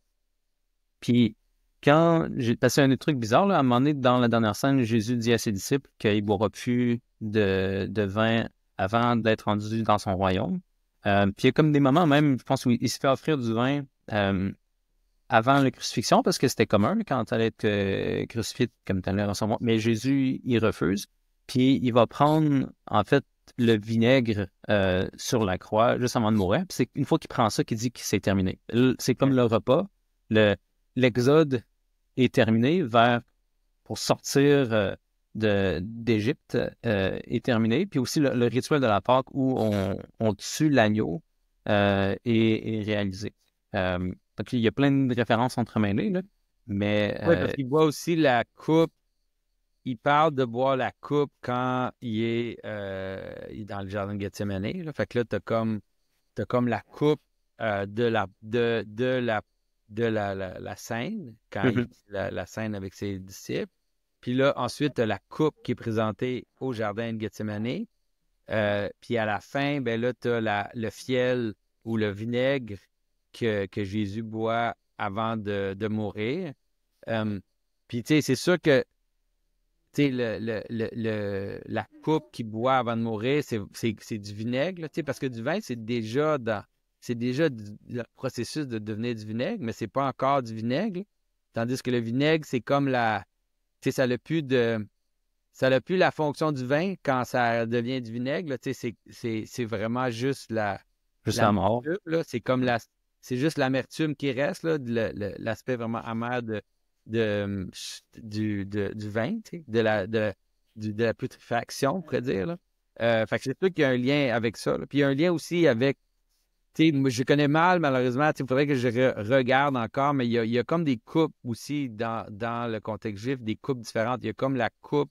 Speaker 1: Puis, quand j'ai passé un truc bizarre, là, à un moment donné, dans la dernière scène, Jésus dit à ses disciples qu'il ne boira plus de, de vin avant d'être rendu dans son royaume. Euh, puis il y a comme des moments même, je pense, où il se fait offrir du vin euh, avant la crucifixion parce que c'était commun quand tu allais être euh, crucifié comme tu allais recevoir. Mais Jésus, il refuse. Puis il va prendre, en fait, le vinaigre euh, sur la croix juste avant de mourir. Puis c'est une fois qu'il prend ça qu'il dit que c'est terminé. C'est comme le repas. Le, l'exode est terminé vers pour sortir euh, d'Égypte euh, est terminé. Puis aussi le, le rituel de la Pâque où on, on tue l'agneau euh, est, est réalisé. Donc il y a plein de références entremêlées, là, mais
Speaker 2: Oui, parce qu'il boit aussi la coupe. Il parle de boire la coupe quand il est, il est dans le jardin de Gethsemane. Là. Fait que là, tu as comme, t'as comme la coupe de, la, de, de, la, de la, la, la scène, quand il
Speaker 1: Mhm.
Speaker 2: la, la scène avec ses disciples. Puis là, ensuite, tu as la coupe qui est présentée au jardin de Gethsemane. Euh, puis à la fin, ben là, tu as le fiel ou le vinaigre que, que Jésus boit avant de, de mourir. Euh, puis, tu sais, c'est sûr que, le, le, le, le- la coupe qu'il boit avant de mourir, c'est, c'est, c'est du vinaigre, là, parce que du vin, c'est déjà dans, c'est déjà du- le processus de devenir du vinaigre, mais c'est pas encore du vinaigre. Tandis que le vinaigre, c'est comme la, tu sais, ça n'a plus de, ça n'a plus la fonction du vin quand ça devient du vinaigre, tu sais, c'est, vraiment juste la,
Speaker 1: juste
Speaker 2: la
Speaker 1: mort.
Speaker 2: c'est comme la, c'est juste l'amertume qui reste, l'aspect vraiment amer de, de, du, de- du vin, tu sais, de la, de, de la putréfaction, on pourrait dire. Là. Euh, fait que c'est sûr qu'il y a un lien avec ça. là. Puis il y a un lien aussi avec, je connais mal, malheureusement, il faudrait que je re- regarde encore, mais il y, a, comme des coupes aussi dans, le contexte juif, des coupes différentes. Il y a comme la coupe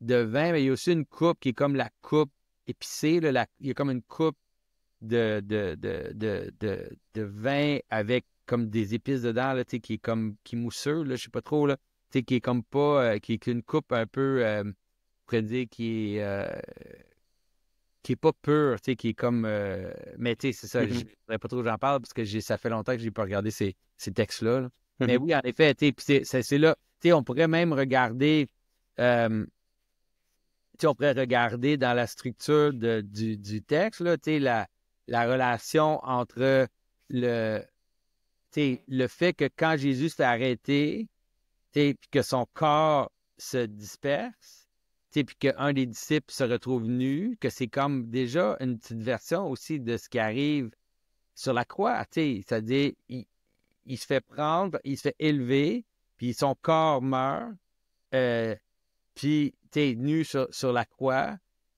Speaker 2: de vin, mais il y a aussi une coupe qui est comme la coupe épicée. il y a comme une coupe de, vin avec comme des épices dedans, qui est comme qui est mousseux, je sais pas trop, là, qui est comme pas, euh, qui est une coupe un peu, euh, dire, qui est, euh, qui est pas pure, qui est comme, mais tu sais, c'est ça, mm-hmm. je ne je pas trop j'en parle parce que ça fait longtemps que j'ai pas regardé ces, ces textes-là. Mais mm-hmm. oui, en effet, c'est là, on pourrait même regarder, on pourrait regarder dans la structure du, du, texte, là, la, la relation entre le, le fait que quand Jésus s'est arrêté, puis que son corps se disperse, puis qu'un des disciples se retrouve nu, que c'est comme déjà une petite version aussi de ce qui arrive sur la croix. C'est-à-dire, il, se fait prendre, il se fait élever, puis son corps meurt, euh, puis tu es nu sur, sur, la croix.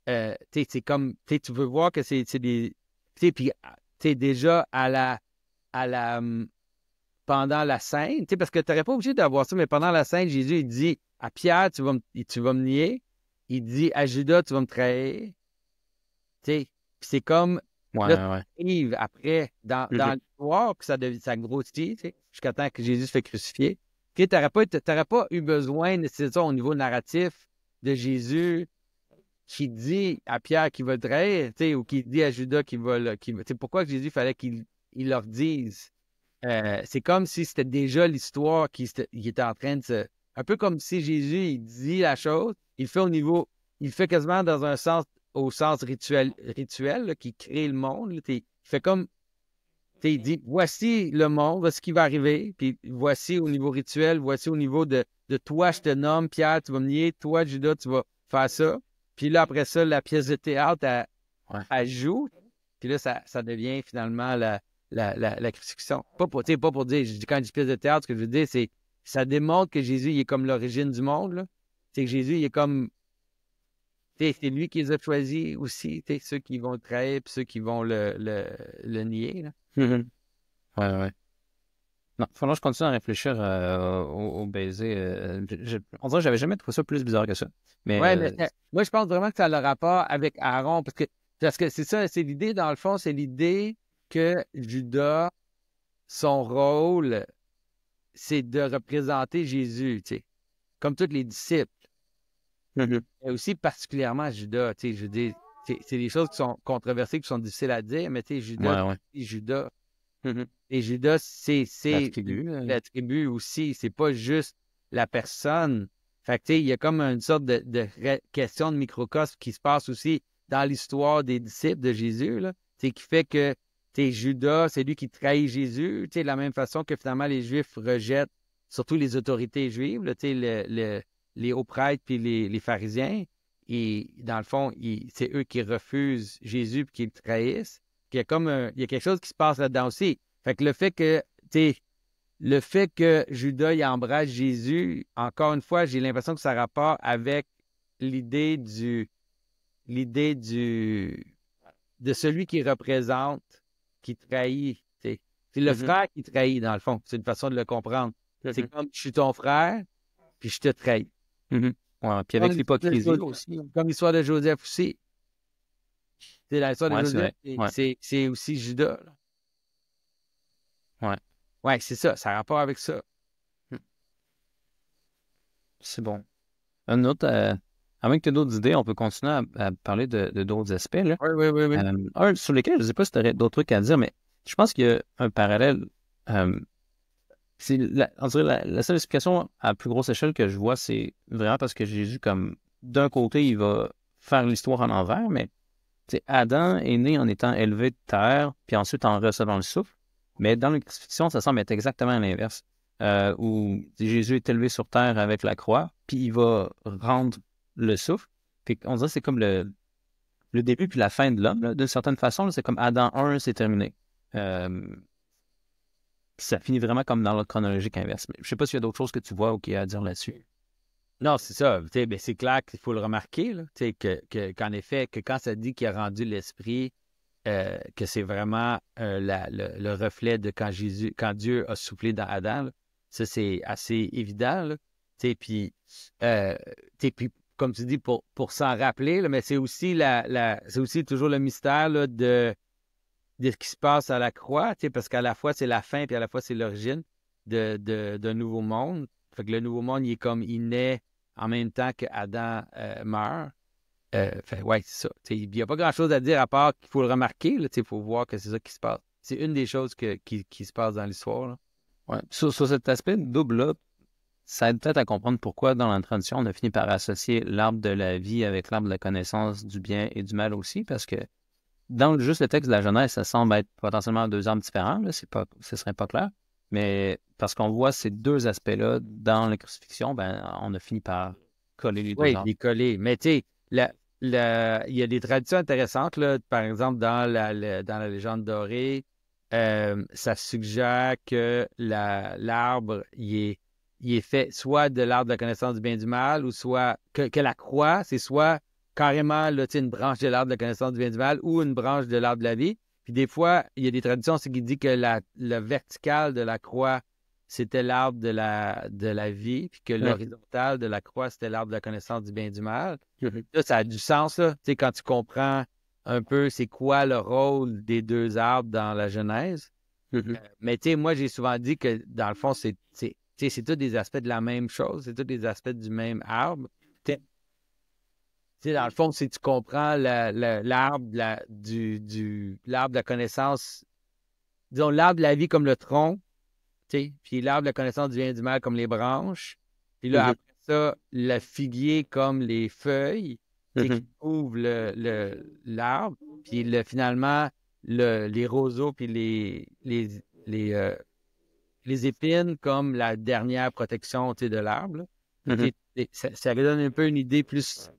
Speaker 2: Euh, c'est comme, tu veux voir que c'est des, puis ah, tu déjà à la, à la, hum, pendant la scène, parce que tu n'aurais pas obligé d'avoir ça, mais pendant la scène, Jésus, il dit à Pierre, tu vas tu vas me nier. Il dit à Judas, tu vas me trahir. Tu c'est comme,
Speaker 1: ouais, ouais.
Speaker 2: après, dans, dans l'histoire, que ça, devient, ça grossit, jusqu'à temps que Jésus se fait crucifier. Tu n'aurais pas, pas eu besoin, ça, au niveau narratif de Jésus, qui dit à Pierre qu'il va le trahir, ou qui dit à Judas qu'il va le. C'est pourquoi Jésus fallait qu'il leur dise. Euh, c'est comme si c'était déjà l'histoire qui était en train de se. Un peu comme si Jésus il dit la chose, il fait au niveau. Il fait quasiment dans un sens, au sens rituel, rituel qui crée le monde. il fait comme. Il dit voici le monde, voici ce qui va arriver, puis voici au niveau rituel, voici au niveau de, de toi, je te nomme, Pierre, tu vas me nier, toi, Judas, tu vas faire ça. Puis là, après ça, la pièce de théâtre, elle, joue. Puis là, ça, ça devient finalement la, la, la, crucifixion. Pas pour, pas pour dire, quand je dis pièce de théâtre, ce que je veux dire, c'est ça démontre que Jésus, il est comme l'origine du monde. C'est que Jésus, il est comme. C'est lui qui les a choisis aussi, ceux qui vont le trahir et ceux qui vont le, le, le nier. Là.
Speaker 1: Mm-hmm. Ouais, ouais. Non, il faudra que je continue à réfléchir euh, au, baiser. Euh, on dirait que j'avais jamais trouvé ça plus bizarre que ça. Mais,
Speaker 2: ouais, mais euh, moi, je pense vraiment que ça a le rapport avec Aaron, parce que parce que c'est ça, c'est l'idée, dans le fond, c'est l'idée que Judas, son rôle, c'est de représenter Jésus, tu sais, comme tous les disciples.
Speaker 1: Mm-hmm.
Speaker 2: Et aussi particulièrement Judas, tu sais, je dis, c'est des choses qui sont controversées, qui sont difficiles à dire, mais tu sais, Judas, Judas,
Speaker 1: Mm-hmm.
Speaker 2: Et Judas, c'est
Speaker 1: la tribu,
Speaker 2: hein. la tribu aussi. C'est pas juste la personne. Fait que, il y a comme une sorte de, question de microcosme qui se passe aussi dans l'histoire des disciples de Jésus, là, qui fait que Judas, c'est lui qui trahit Jésus, de la même façon que finalement les Juifs rejettent surtout les autorités juives, là, le, les hauts prêtres puis les, pharisiens. Et dans le fond, c'est eux qui refusent Jésus et qui le trahissent il y a comme il y a quelque chose qui se passe là-dedans aussi. Fait que le fait que, tu le fait que Judas y embrasse Jésus, encore une fois, j'ai l'impression que ça rapporte avec l'idée du, l'idée du, de celui qui représente, qui trahit. C'est le mm-hmm. frère qui trahit, dans le fond. C'est une façon de le comprendre. C'est mm-hmm. comme je suis ton frère, puis je te trahis.
Speaker 1: Mm-hmm. puis avec l'hypocrisie aussi.
Speaker 2: Comme l'histoire de Joseph aussi. C'est la histoire de c'est aussi Judas.
Speaker 1: Ouais.
Speaker 2: Ouais, c'est ça. Ça a rapport avec ça. Hmm.
Speaker 1: C'est bon. Un autre, euh, à moins que tu aies d'autres idées, on peut continuer à, parler de, d'autres aspects. Là.
Speaker 2: Oui, oui, oui. oui.
Speaker 1: Euh, un sur lesquels je ne sais pas si tu aurais d'autres trucs à dire, mais je pense qu'il y a un parallèle. Euh, c'est la, la, seule explication à plus grosse échelle que je vois, c'est vraiment parce que Jésus, comme d'un côté, il va faire l'histoire en envers, mais Adam est né en étant élevé de terre, puis ensuite en recevant le souffle. Mais dans la crucifixion, ça semble être exactement l'inverse. Euh, où Jésus est élevé sur terre avec la croix, puis il va rendre le souffle. Puis on dirait que c'est comme le, le début puis la fin de l'homme. D'une certaine façon, c'est comme Adam 1, c'est terminé. Euh, ça finit vraiment comme dans l'ordre chronologique inverse. Mais je sais pas s'il y a d'autres choses que tu vois ou qu'il y a à dire là-dessus.
Speaker 2: Non, c'est ça. Ben, c'est clair qu'il faut le remarquer, que, qu'en effet, que quand ça dit qu'il a rendu l'esprit, euh, que c'est vraiment euh, le, reflet de quand Jésus, quand Dieu a soufflé dans Adam, ça c'est assez évident. Puis, euh, puis, comme tu dis, pour, pour s'en rappeler, mais c'est aussi la, c'est aussi toujours le mystère de de ce qui se passe à la croix, parce qu'à la fois c'est la fin, puis à la fois c'est l'origine d'un de, nouveau monde. Fait que le nouveau monde, il est comme, il naît en même temps qu'Adam euh, meurt. Euh, fait, ouais, c'est ça. Il n'y a pas grand-chose à dire à part qu'il faut le remarquer. Il faut voir que c'est ça qui se passe. C'est une des choses qui, se passe dans l'histoire.
Speaker 1: Ouais. Sur, cet aspect double-là, ça aide peut-être à comprendre pourquoi, dans la tradition, on a fini par associer l'arbre de la vie avec l'arbre de la connaissance du bien et du mal aussi, parce que dans juste le texte de la Genèse, ça semble être potentiellement deux arbres différents. Là, pas, ce serait pas clair. Mais parce qu'on voit ces deux aspects-là dans la crucifixion, ben, on a fini par coller les deux
Speaker 2: oui, les coller. Mais tu sais, il y a des traditions intéressantes. Là. Par exemple, dans la, dans la légende dorée, euh, ça suggère que l'arbre, il est, il est fait soit de l'arbre de la connaissance du bien et du mal, ou soit que, que la croix, c'est soit carrément là, une branche de l'arbre de la connaissance du bien du mal ou une branche de l'arbre de la vie. Puis des fois, il y a des traditions qui disent que la, le vertical de la croix, c'était l'arbre de la, de la vie, puis que l'horizontal de la croix, c'était l'arbre de la connaissance du bien et du mal. Là, ça a du sens, là. Tu sais, quand tu comprends un peu c'est quoi le rôle des deux arbres dans la Genèse. Euh, mais tu sais, moi, j'ai souvent dit que dans le fond, c'est c'est tous des aspects de la même chose, c'est tous des aspects du même arbre sais, dans le fond, si tu comprends l'arbre du, du l'arbre de la connaissance, disons l'arbre de la vie comme le tronc, puis l'arbre de la connaissance du bien et du mal comme les branches, puis là, mm-hmm. après ça, le figuier comme les feuilles, qui mm-hmm. ouvrent l'arbre, puis le, finalement, les roseaux puis les, les, les, euh, les épines comme la dernière protection de l'arbre. Mm-hmm. Ça, ça donne un peu une idée plus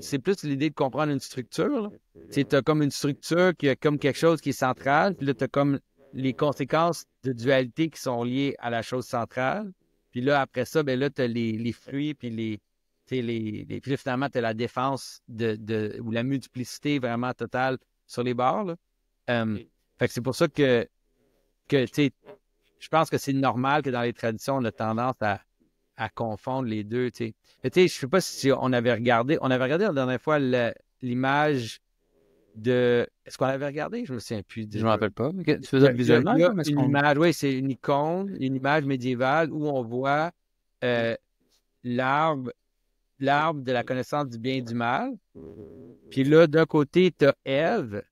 Speaker 2: c'est plus l'idée de comprendre une structure. Tu as comme une structure qui a comme quelque chose qui est central, puis là, tu as comme les conséquences de dualité qui sont liées à la chose centrale. Puis là, après ça, ben là, tu as les, fruits, puis les, les, les, puis finalement, tu as la défense de, de, ou la multiplicité vraiment totale sur les bords. Euh, fait que c'est pour ça que, que je pense que c'est normal que dans les traditions, on a tendance à, à confondre les deux. Tu sais. je ne sais pas si on avait regardé. On avait regardé la dernière fois l'image de. Est-ce qu'on avait regardé? Je me souviens plus.
Speaker 1: Je ne me rappelle pas. Tu faisais visuellement?
Speaker 2: Une image, oui, c'est une icône, une image médiévale où on voit euh, l'arbre l'arbre de la connaissance du bien et du mal. Puis là, d'un côté, tu as Ève,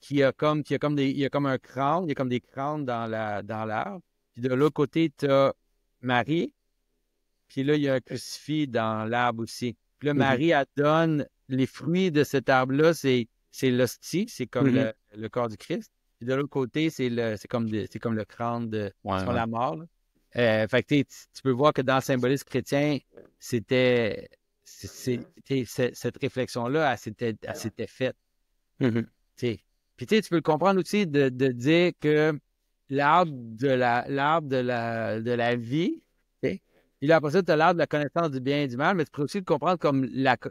Speaker 2: qui a comme, qui a comme des, il y a comme un crâne, il y a comme des crânes dans la, dans l'arbre. Puis de l'autre côté, tu as Marie, puis là, il y a un crucifix dans l'arbre aussi. Puis là, mhm. Marie, elle donne les fruits de cet arbre-là, c'est, c'est l'hostie, c'est comme mhm. le, corps du Christ. Puis de l'autre côté, c'est, le, c'est, comme, c'est comme le crâne de la mort. Euh, fait que tu peux voir que dans le symbolisme chrétien, c'était cette réflexion-là, elle s'était, faite.
Speaker 1: Mhm.
Speaker 2: Puis tu peux le comprendre aussi de, de dire que l'arbre de la, l'arbre de la, de la vie, puis là, après ça, tu as l'arbre de la connaissance du bien et du mal, mais tu peux aussi le comprendre comme l'arbre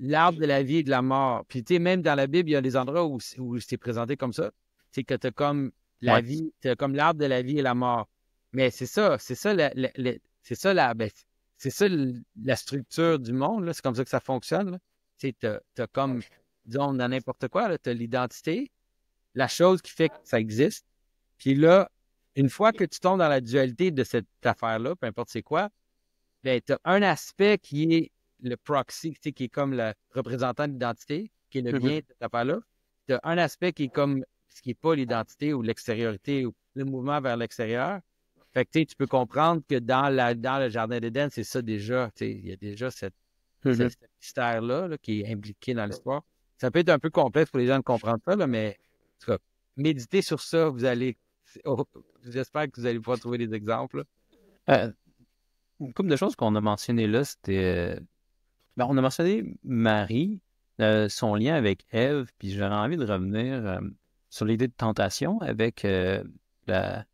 Speaker 2: de la vie et de la mort. Puis, tu sais, même dans la Bible, il y a des endroits où, où c'est présenté comme ça. C'est que tu as comme la vie, tu as comme l'arbre de la vie et la mort. Mais c'est ça, c'est ça, c'est ça, la, ben, c'est ça la structure du monde, c'est comme ça que ça fonctionne. Tu as, comme, disons, dans n'importe quoi, tu as l'identité, la chose qui fait que ça existe. Puis là, une fois que tu tombes dans la dualité de cette affaire-là, peu importe c'est quoi, ben, tu as un aspect qui est le proxy, qui est comme le représentant de l'identité, qui est le bien de cette affaire-là. Tu as un aspect qui est comme ce qui n'est pas l'identité ou l'extériorité ou le mouvement vers l'extérieur. Fait que tu peux comprendre que dans, la, dans le Jardin d'Éden, c'est ça déjà. Il y a déjà cette, mm-hmm. ce mystère-là qui est impliqué dans l'histoire. Ça peut être un peu complexe pour les gens de comprendre ça, là, mais en tout cas, méditez sur ça, vous allez. Oh, j'espère que vous allez pouvoir trouver des exemples.
Speaker 1: Euh, une couple de choses qu'on a mentionnées là, c'était. Euh, ben, on a mentionné Marie, euh, son lien avec Ève, puis j'aurais envie de revenir euh, sur l'idée de tentation avec la.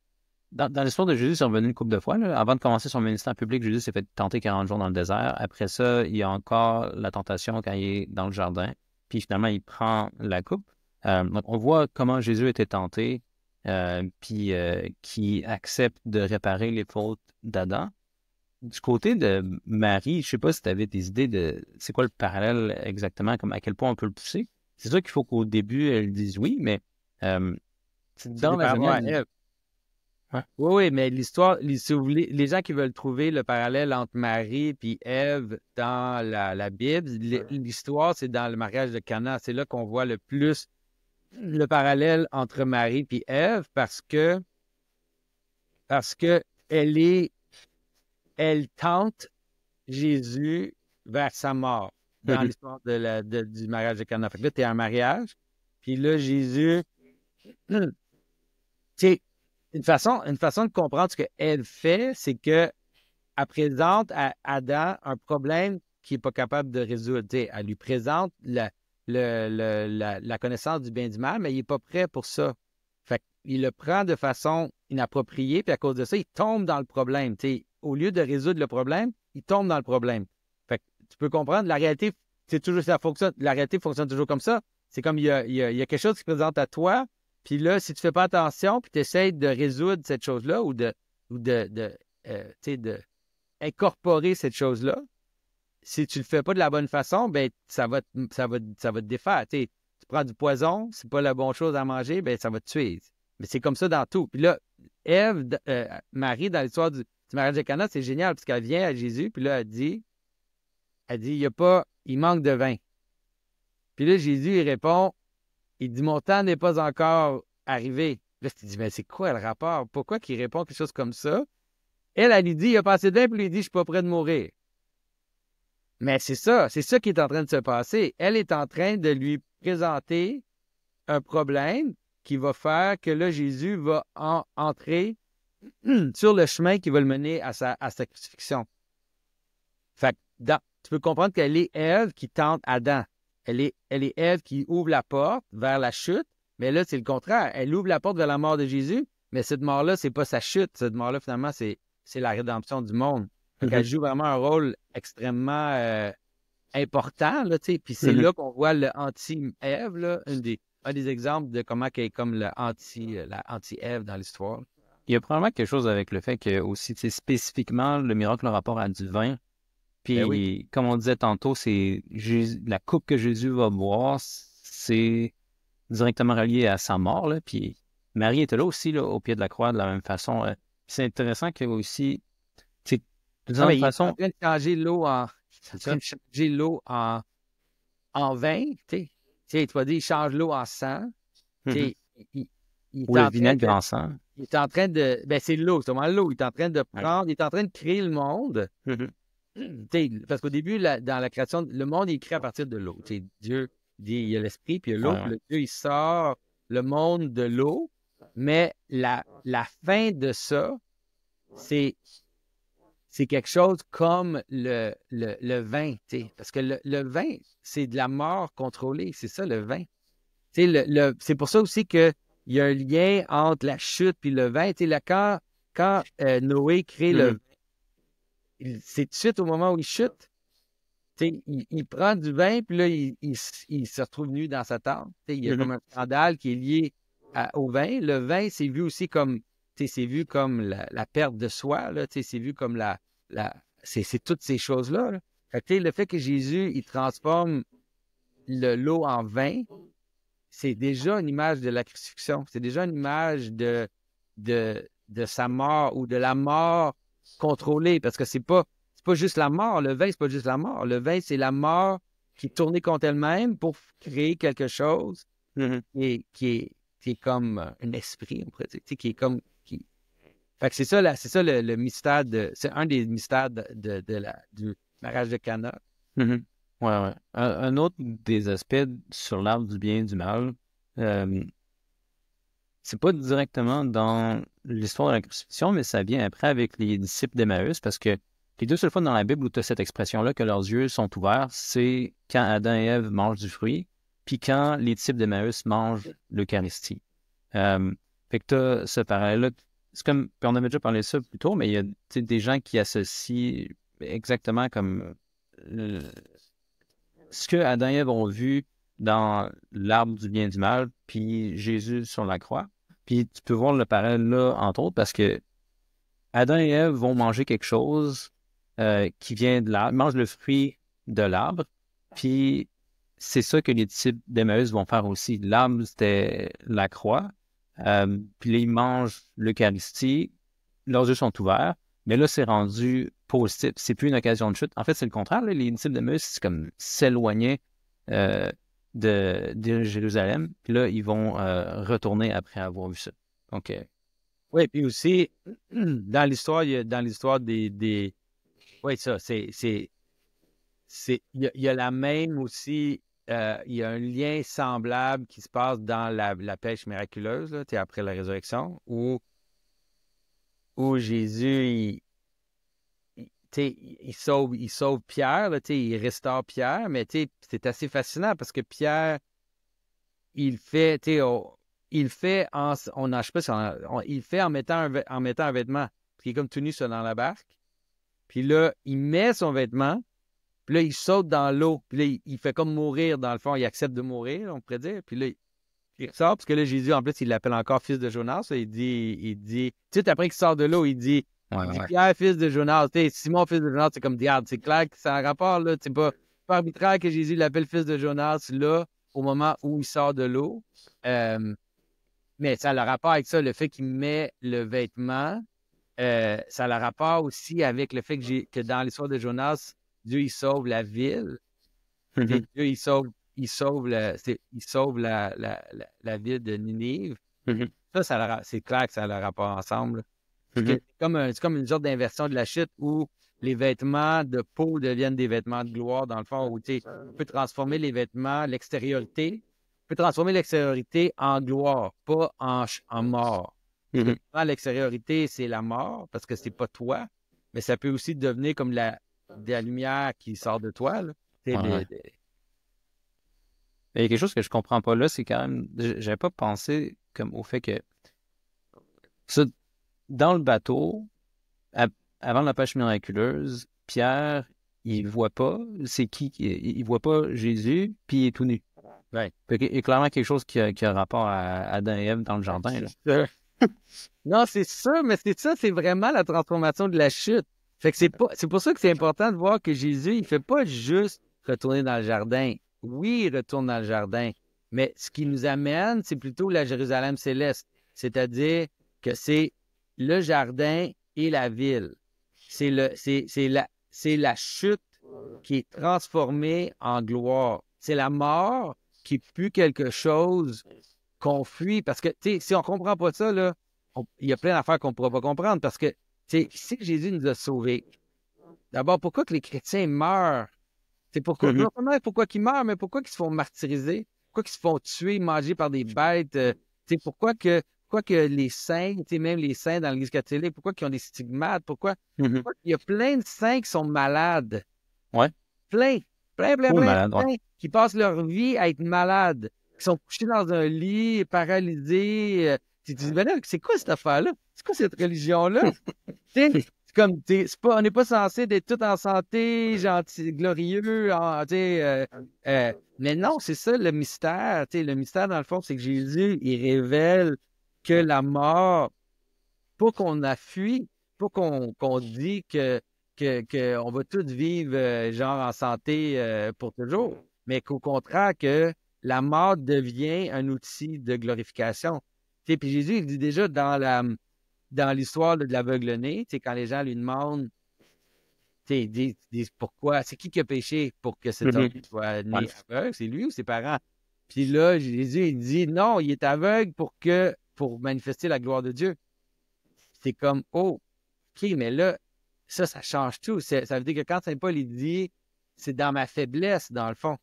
Speaker 1: Dans, l'histoire de Jésus, c'est revenu une couple de fois. Avant de commencer son ministère public, Jésus s'est fait tenter 40 jours dans le désert. Après ça, il y a encore la tentation quand il est dans le jardin. Puis finalement, il prend la coupe. on voit comment Jésus était tenté, puis qui accepte de réparer les fautes d'Adam du côté de Marie, je sais pas si tu avais des idées de c'est quoi le parallèle exactement, comme à quel point on peut le pousser. C'est sûr qu'il faut qu'au début, elle dise oui, mais Euh,
Speaker 2: dans la Ève. Oui, oui, mais l'histoire, les, les gens qui veulent trouver le parallèle entre Marie et Ève dans la, Bible, l'histoire, c'est dans le mariage de Cana. C'est là qu'on voit le plus le parallèle entre Marie et Ève parce que parce que elle est elle tente Jésus vers sa mort dans l'histoire de du mariage de Cana. Fait que là, tu es un mariage, puis là, Jésus, [CLEARS THROAT] tu sais, une façon, une façon de comprendre ce qu'elle fait, c'est qu'elle présente à Adam un problème qu'il n'est pas capable de résoudre. elle lui présente la, la, connaissance du bien et du mal, mais il n'est pas prêt pour ça. Fait il le prend de façon inappropriée, puis à cause de ça, il tombe dans le problème. Au lieu de résoudre le problème, il tombe dans le problème. Fait tu peux comprendre, la réalité, c'est toujours ça fonctionne. La réalité fonctionne toujours comme ça. C'est comme il y, a, quelque chose qui se présente à toi, puis là, si tu fais pas attention, puis tu essaies de résoudre cette chose-là ou de, ou de, de, euh, incorporer cette chose-là, si tu le fais pas de la bonne façon, ben ça va te défaire. tu prends du poison, c'est pas la bonne chose à manger, ben ça va te tuer. Mais c'est comme ça dans tout. Puis là, Ève, euh, Marie, dans l'histoire du, mariage de Cana, c'est génial parce qu'elle vient à Jésus, puis là, elle dit, elle dit, il y a pas, il manque de vin. Puis là, Jésus, il répond, il dit Mon temps n'est pas encore arrivé. Là, tu dis Mais c'est quoi le rapport? Pourquoi qu'il répond quelque chose comme ça? Elle, elle lui dit Il a passé de puis lui dit Je suis pas prêt de mourir. Mais c'est ça, c'est ça qui est en train de se passer. Elle est en train de lui présenter un problème qui va faire que là, Jésus va entrer [CLEARS THROAT] sur le chemin qui va le mener à sa, à sa crucifixion. Fait que tu peux comprendre qu'elle est Ève qui tente Adam. Elle est, elle est Ève qui ouvre la porte vers la chute, mais là, c'est le contraire. Elle ouvre la porte vers la mort de Jésus, mais cette mort-là, c'est pas sa chute. Cette mort-là, finalement, c'est, c'est la rédemption du monde. Elle mm-hmm. joue vraiment un rôle extrêmement euh, important, là. Puis c'est mm-hmm. là qu'on voit le anti-Ève, là, un des, un des exemples de comment elle est comme le anti, euh, la anti-Ève dans l'histoire.
Speaker 1: Il y a probablement quelque chose avec le fait que aussi, spécifiquement, le miracle le rapport à du vin, ben puis, comme on disait tantôt, c'est la coupe que Jésus va boire, c'est directement relié à sa mort. Là. Puis Marie était là aussi, là, au pied de la croix, de la même façon. Euh. C'est intéressant que aussi,
Speaker 2: de la même façon. Il est en train de changer l'eau en, changer l'eau en, en vin. Tu sais, tu vas dire, il change l'eau en sang.
Speaker 1: Mm-hmm. il, Ou le vinaigre en sang.
Speaker 2: Il est en train de. Ben, c'est l'eau, c'est vraiment l'eau. Il est en train de prendre, il est en train de créer le monde. Mm-hmm [CLEARS THROAT] parce qu'au début, dans la création, le monde est créé à partir de l'eau. Dieu dit il y a l'esprit, puis il y a l'eau. Le Dieu, il sort le monde de l'eau. Mais la, la fin de ça, c'est c'est quelque chose comme le, le, le vin, parce que le, le vin, c'est de la mort contrôlée, c'est ça le vin. Le, c'est pour ça aussi qu'il y a un lien entre la chute et le vin. Là, quand quand euh, Noé crée le mm c'est tout de suite au moment où il chute. Il, il, prend du vin, puis là, il, se retrouve nu dans sa tente. il y a comme un scandale qui est lié au vin. Le vin, c'est vu aussi comme c'est vu comme la, perte de soi, c'est vu comme la. la c'est toutes ces choses-là. le fait que Jésus il transforme le l'eau en vin, c'est déjà une image de la crucifixion. C'est déjà une image de, de, de sa mort ou de la mort contrôler parce que c'est pas pas juste la mort. Le vin, c'est pas juste la mort. Le vin, c'est la mort qui est tournée contre elle-même pour créer quelque chose mm-hmm. et, qui, est, qui est comme un esprit, on pourrait dire, qui est comme. Qui... Fait que c'est ça, c'est ça le, mystère de. C'est un des mystères de, de, la, du mariage de Cana.
Speaker 1: Mm-hmm. Ouais. Un, autre des aspects sur l'arbre du bien et du mal, euh, c'est pas directement dans l'histoire de la crucifixion, mais ça vient après avec les disciples d'Emmaüs, parce que les deux seules fois dans la Bible où tu as cette expression-là que leurs yeux sont ouverts, c'est quand Adam et Ève mangent du fruit, puis quand les disciples d'Emmaüs mangent l'Eucharistie. Euh, fait que tu as ce parallèle-là. C'est comme, on avait déjà parlé de ça plus tôt, mais il y a des gens qui associent exactement comme ce que Adam et Ève ont vu dans l'arbre du bien et du mal, puis Jésus sur la croix. Puis tu peux voir le parallèle là, entre autres, parce que Adam et Ève vont manger quelque chose euh, qui vient de l'arbre, mangent le fruit de l'arbre, puis c'est ça que les disciples d'Emmaüs vont faire aussi. L'âme, c'était la croix. Euh, puis là, ils mangent l'Eucharistie. Leurs yeux sont ouverts. Mais là, c'est rendu positif. C'est plus une occasion de chute. En fait, c'est le contraire. Les disciples d'Emmaüs, c'est comme s'éloigner euh, de, de, Jérusalem. Puis là, ils vont euh, retourner après avoir vu ça. Donc,
Speaker 2: oui, puis aussi, [CLEARS THROAT] dans l'histoire, dans l'histoire des. Oui, ça, c'est c'est il y, a la même aussi euh, il y a un lien semblable qui se passe dans la, pêche miraculeuse là, après la résurrection où, où Jésus il, il, sauve, il sauve Pierre, là, il restaure Pierre, mais c'est assez fascinant parce que Pierre, il fait, il fait en, on je sais pas il fait en mettant un, en mettant un vêtement, qui est comme tout nu dans la barque. Puis là, il met son vêtement, puis là, il saute dans l'eau. Puis là, il, fait comme mourir, dans le fond. Il accepte de mourir, on pourrait dire. Puis là, il sort, parce que là, Jésus, en plus, il l'appelle encore fils de Jonas. Il dit, il dit, tu sais, après qu'il sort de l'eau, il dit, Pierre, fils de Jonas. Tu Simon, fils de Jonas, c'est comme, regarde, c'est clair que c'est un rapport, là. C'est pas, pas arbitraire que Jésus l'appelle fils de Jonas, là, au moment où il sort de l'eau. Euh, mais ça a le rapport avec ça, le fait qu'il met le vêtement. Euh, ça a le rapport aussi avec le fait que, que dans l'histoire de Jonas, Dieu, il sauve la ville. Mm-hmm. Dieu, il sauve, il sauve, la, il sauve la, la, la, ville de Ninive. Mm-hmm. Ça, ça c'est clair que ça a le rapport ensemble. Mm-hmm. C'est comme, comme, une sorte d'inversion de la chute où les vêtements de peau deviennent des vêtements de gloire, dans le fond, où on peut transformer les vêtements, l'extériorité, peut transformer l'extériorité en gloire, pas en, en mort. L'extériorité, c'est la mort, parce que c'est pas toi, mais ça peut aussi devenir comme la, de la lumière qui sort de toi. Là. Il y a
Speaker 1: quelque chose que je comprends pas là, c'est quand même. J'avais pas pensé comme au fait que dans le bateau, avant la pêche miraculeuse, Pierre, il voit pas, c'est qui, il, voit pas Jésus, puis il est tout nu.
Speaker 2: Ouais.
Speaker 1: Il y a clairement quelque chose qui a, qui a rapport à Adam et Ève dans le jardin. Là. [LAUGHS]
Speaker 2: non, c'est ça, mais c'est ça, c'est vraiment la transformation de la chute. Fait que c'est pas, c'est pour ça que c'est important de voir que Jésus, il fait pas juste retourner dans le jardin. Oui, retourne dans le jardin, mais ce qui nous amène, c'est plutôt la Jérusalem céleste. C'est-à-dire que c'est le jardin et la ville. C'est la, chute qui est transformée en gloire. C'est la mort qui plus quelque chose qu'on fuit. Parce que, tu sais, si on comprend pas ça, il y a plein d'affaires qu'on ne pourra pas comprendre parce que que Jésus nous a sauvés. D'abord, pourquoi que les chrétiens meurent? C'est pourquoi, non seulement pourquoi ils meurent, mais pourquoi ils se font martyriser? Pourquoi ils se font tuer, manger par des bêtes? Euh, pourquoi que pourquoi que les saints, même les saints dans l'Église catholique, pourquoi ils ont des stigmates? Pourquoi, mm-hmm. pourquoi il y a plein de saints qui sont malades?
Speaker 1: Ouais.
Speaker 2: Plein, plein, plein, plein, plein qui passent leur vie à être malades, qui sont couchés dans un lit, paralysés. Euh, tu te dis, ben c'est quoi cette affaire-là? C'est quoi cette religion-là? [LAUGHS] comme, pas, on n'est pas censé être tout en santé, gentil, glorieux, euh, euh, mais non, c'est ça le mystère. Le mystère, dans le fond, c'est que Jésus, il révèle que la mort, pas qu'on a fui, pas qu'on dit que qu'on va tous vivre euh, genre en santé pour toujours, mais qu'au contraire que la mort devient un outil de glorification. Puis Jésus, il dit déjà dans la dans l'histoire de l'aveugle-né, quand les gens lui demandent, ils disent, disent, pourquoi, c'est qui qui a péché pour que cet homme mm-hmm. soit né aveugle, c'est lui ou ses parents? Puis là, Jésus, il dit, non, il est aveugle pour que, pour manifester la gloire de Dieu. C'est comme, oh, OK, mais là, ça, ça change tout. Ça veut dire que quand Saint Paul, il dit, c'est dans ma faiblesse, dans le fond.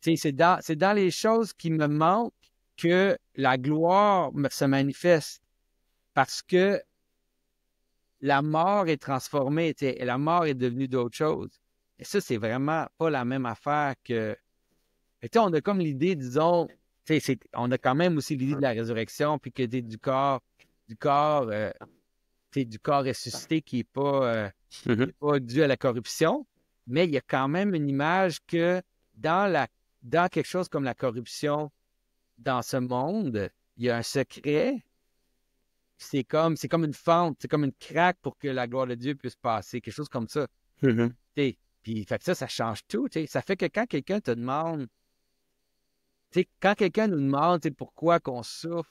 Speaker 2: C'est dans, dans les choses qui me manquent que la gloire se manifeste parce que la mort est transformée, et la mort est devenue d'autre chose. Et ça, c'est vraiment pas la même affaire que. Et on a comme l'idée, disons, on a quand même aussi l'idée de la résurrection, puis que du corps, du corps, euh, du corps ressuscité qui n'est pas, euh, mm-hmm. pas dû à la corruption, mais il y a quand même une image que dans, la, dans quelque chose comme la corruption, dans ce monde, il y a un secret c'est comme, c'est comme une fente, c'est comme une craque pour que la gloire de Dieu puisse passer, quelque chose comme ça.
Speaker 1: Mm-hmm.
Speaker 2: Puis fait que ça, ça change tout. Ça fait que quand quelqu'un te demande, quand quelqu'un nous demande pourquoi qu'on souffre,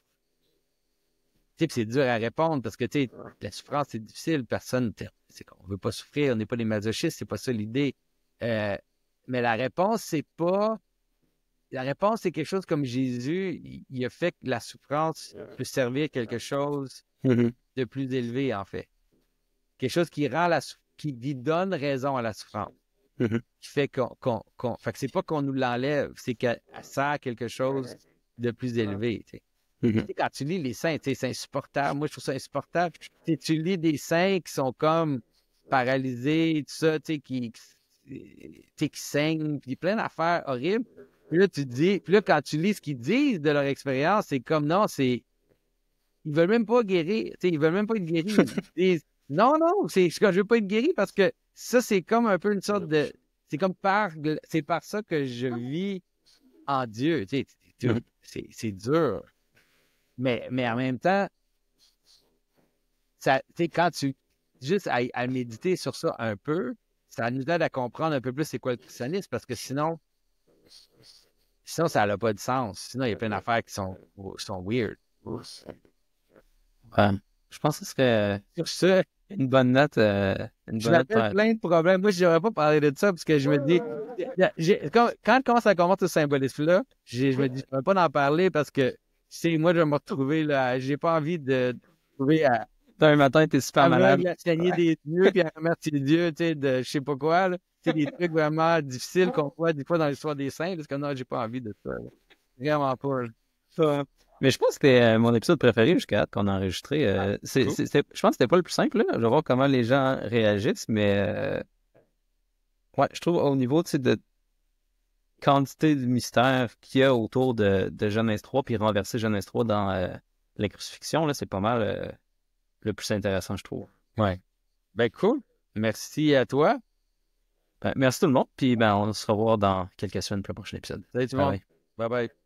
Speaker 2: c'est dur à répondre parce que la souffrance, c'est difficile. Personne, c'est qu'on veut pas souffrir, on n'est pas des masochistes, c'est pas ça l'idée. Euh, mais la réponse, c'est pas. La réponse, c'est quelque chose comme Jésus, il, il a fait que la souffrance peut servir à quelque chose de plus élevé, en fait. Quelque chose qui rend la qui lui donne raison à la souffrance.
Speaker 1: Mhm.
Speaker 2: Qui fait qu'on. fait que c'est pas qu'on nous l'enlève, c'est qu'elle elle sert à quelque chose de plus élevé. tu sais.
Speaker 1: Mhm.
Speaker 2: Tu sais, Quand tu lis les saints, tu sais, c'est insupportable. Moi, je trouve ça insupportable. Tu sais, tu lis des saints qui sont comme paralysés, tout ça, tu sais, qui, qui, tu sais, qui saignent, puis plein d'affaires horribles. Puis là, tu dis, puis là, quand tu lis ce qu'ils disent de leur expérience, c'est comme non, c'est. Ils veulent même pas guérir. Tu sais, ils veulent même pas être guéris. Ils [LAUGHS] disent, non, non, c'est, je veux pas être guéri parce que ça, c'est comme un peu une sorte de. C'est comme par. C'est par ça que je vis en Dieu. Tu sais, tu-
Speaker 1: Mhm.
Speaker 2: c'est, c'est dur. Mais, mais en même temps, ça, tu sais, quand tu. Juste à, à méditer sur ça un peu, ça nous aide à comprendre un peu plus c'est quoi le christianisme parce que sinon. Sinon, ça n'a pas de sens. Sinon, il y a plein d'affaires qui sont, sont weird.
Speaker 1: Ouais. Je pense que ce serait
Speaker 2: Sur ça,
Speaker 1: une bonne note. euh, une
Speaker 2: je
Speaker 1: bonne note
Speaker 2: plein de problèmes. Moi, je n'aurais pas parlé de ça parce que je me dis. Quand, quand je commence à comprendre ce symbolisme-là, je me dis, je ne vais pas en parler parce que, sais, moi, je vais me retrouver là. J'ai pas envie de, de trouver à,
Speaker 1: Un matin, t'es super malade.
Speaker 2: à saigner des yeux puis à remercier Dieu, tu sais, de je sais pas quoi, là. Sais, des trucs vraiment difficiles qu'on voit des fois dans l'histoire des saints parce que non, j'ai pas envie de ça. là. Vraiment pas. là.
Speaker 1: Mais je pense que c'était euh, mon épisode préféré jusqu'à date qu'on a enregistré. euh, c'est-
Speaker 2: Cool.
Speaker 1: c'est- c'est- je pense que c'était pas le plus simple. Là. Je vais voir comment les gens réagissent, mais euh, ouais, je trouve au niveau de quantité de mystère qu'il y a autour de, de Genèse 3 puis renverser Genèse 3 dans euh, la crucifixion, là, c'est pas mal euh, le plus intéressant, je trouve.
Speaker 2: Ouais. Ben, cool. Merci à toi.
Speaker 1: Ben, merci tout le monde, puis ben, on se revoit dans quelques semaines pour le prochain épisode.
Speaker 2: Salut tout le monde.
Speaker 1: bye.
Speaker 2: Bye bye.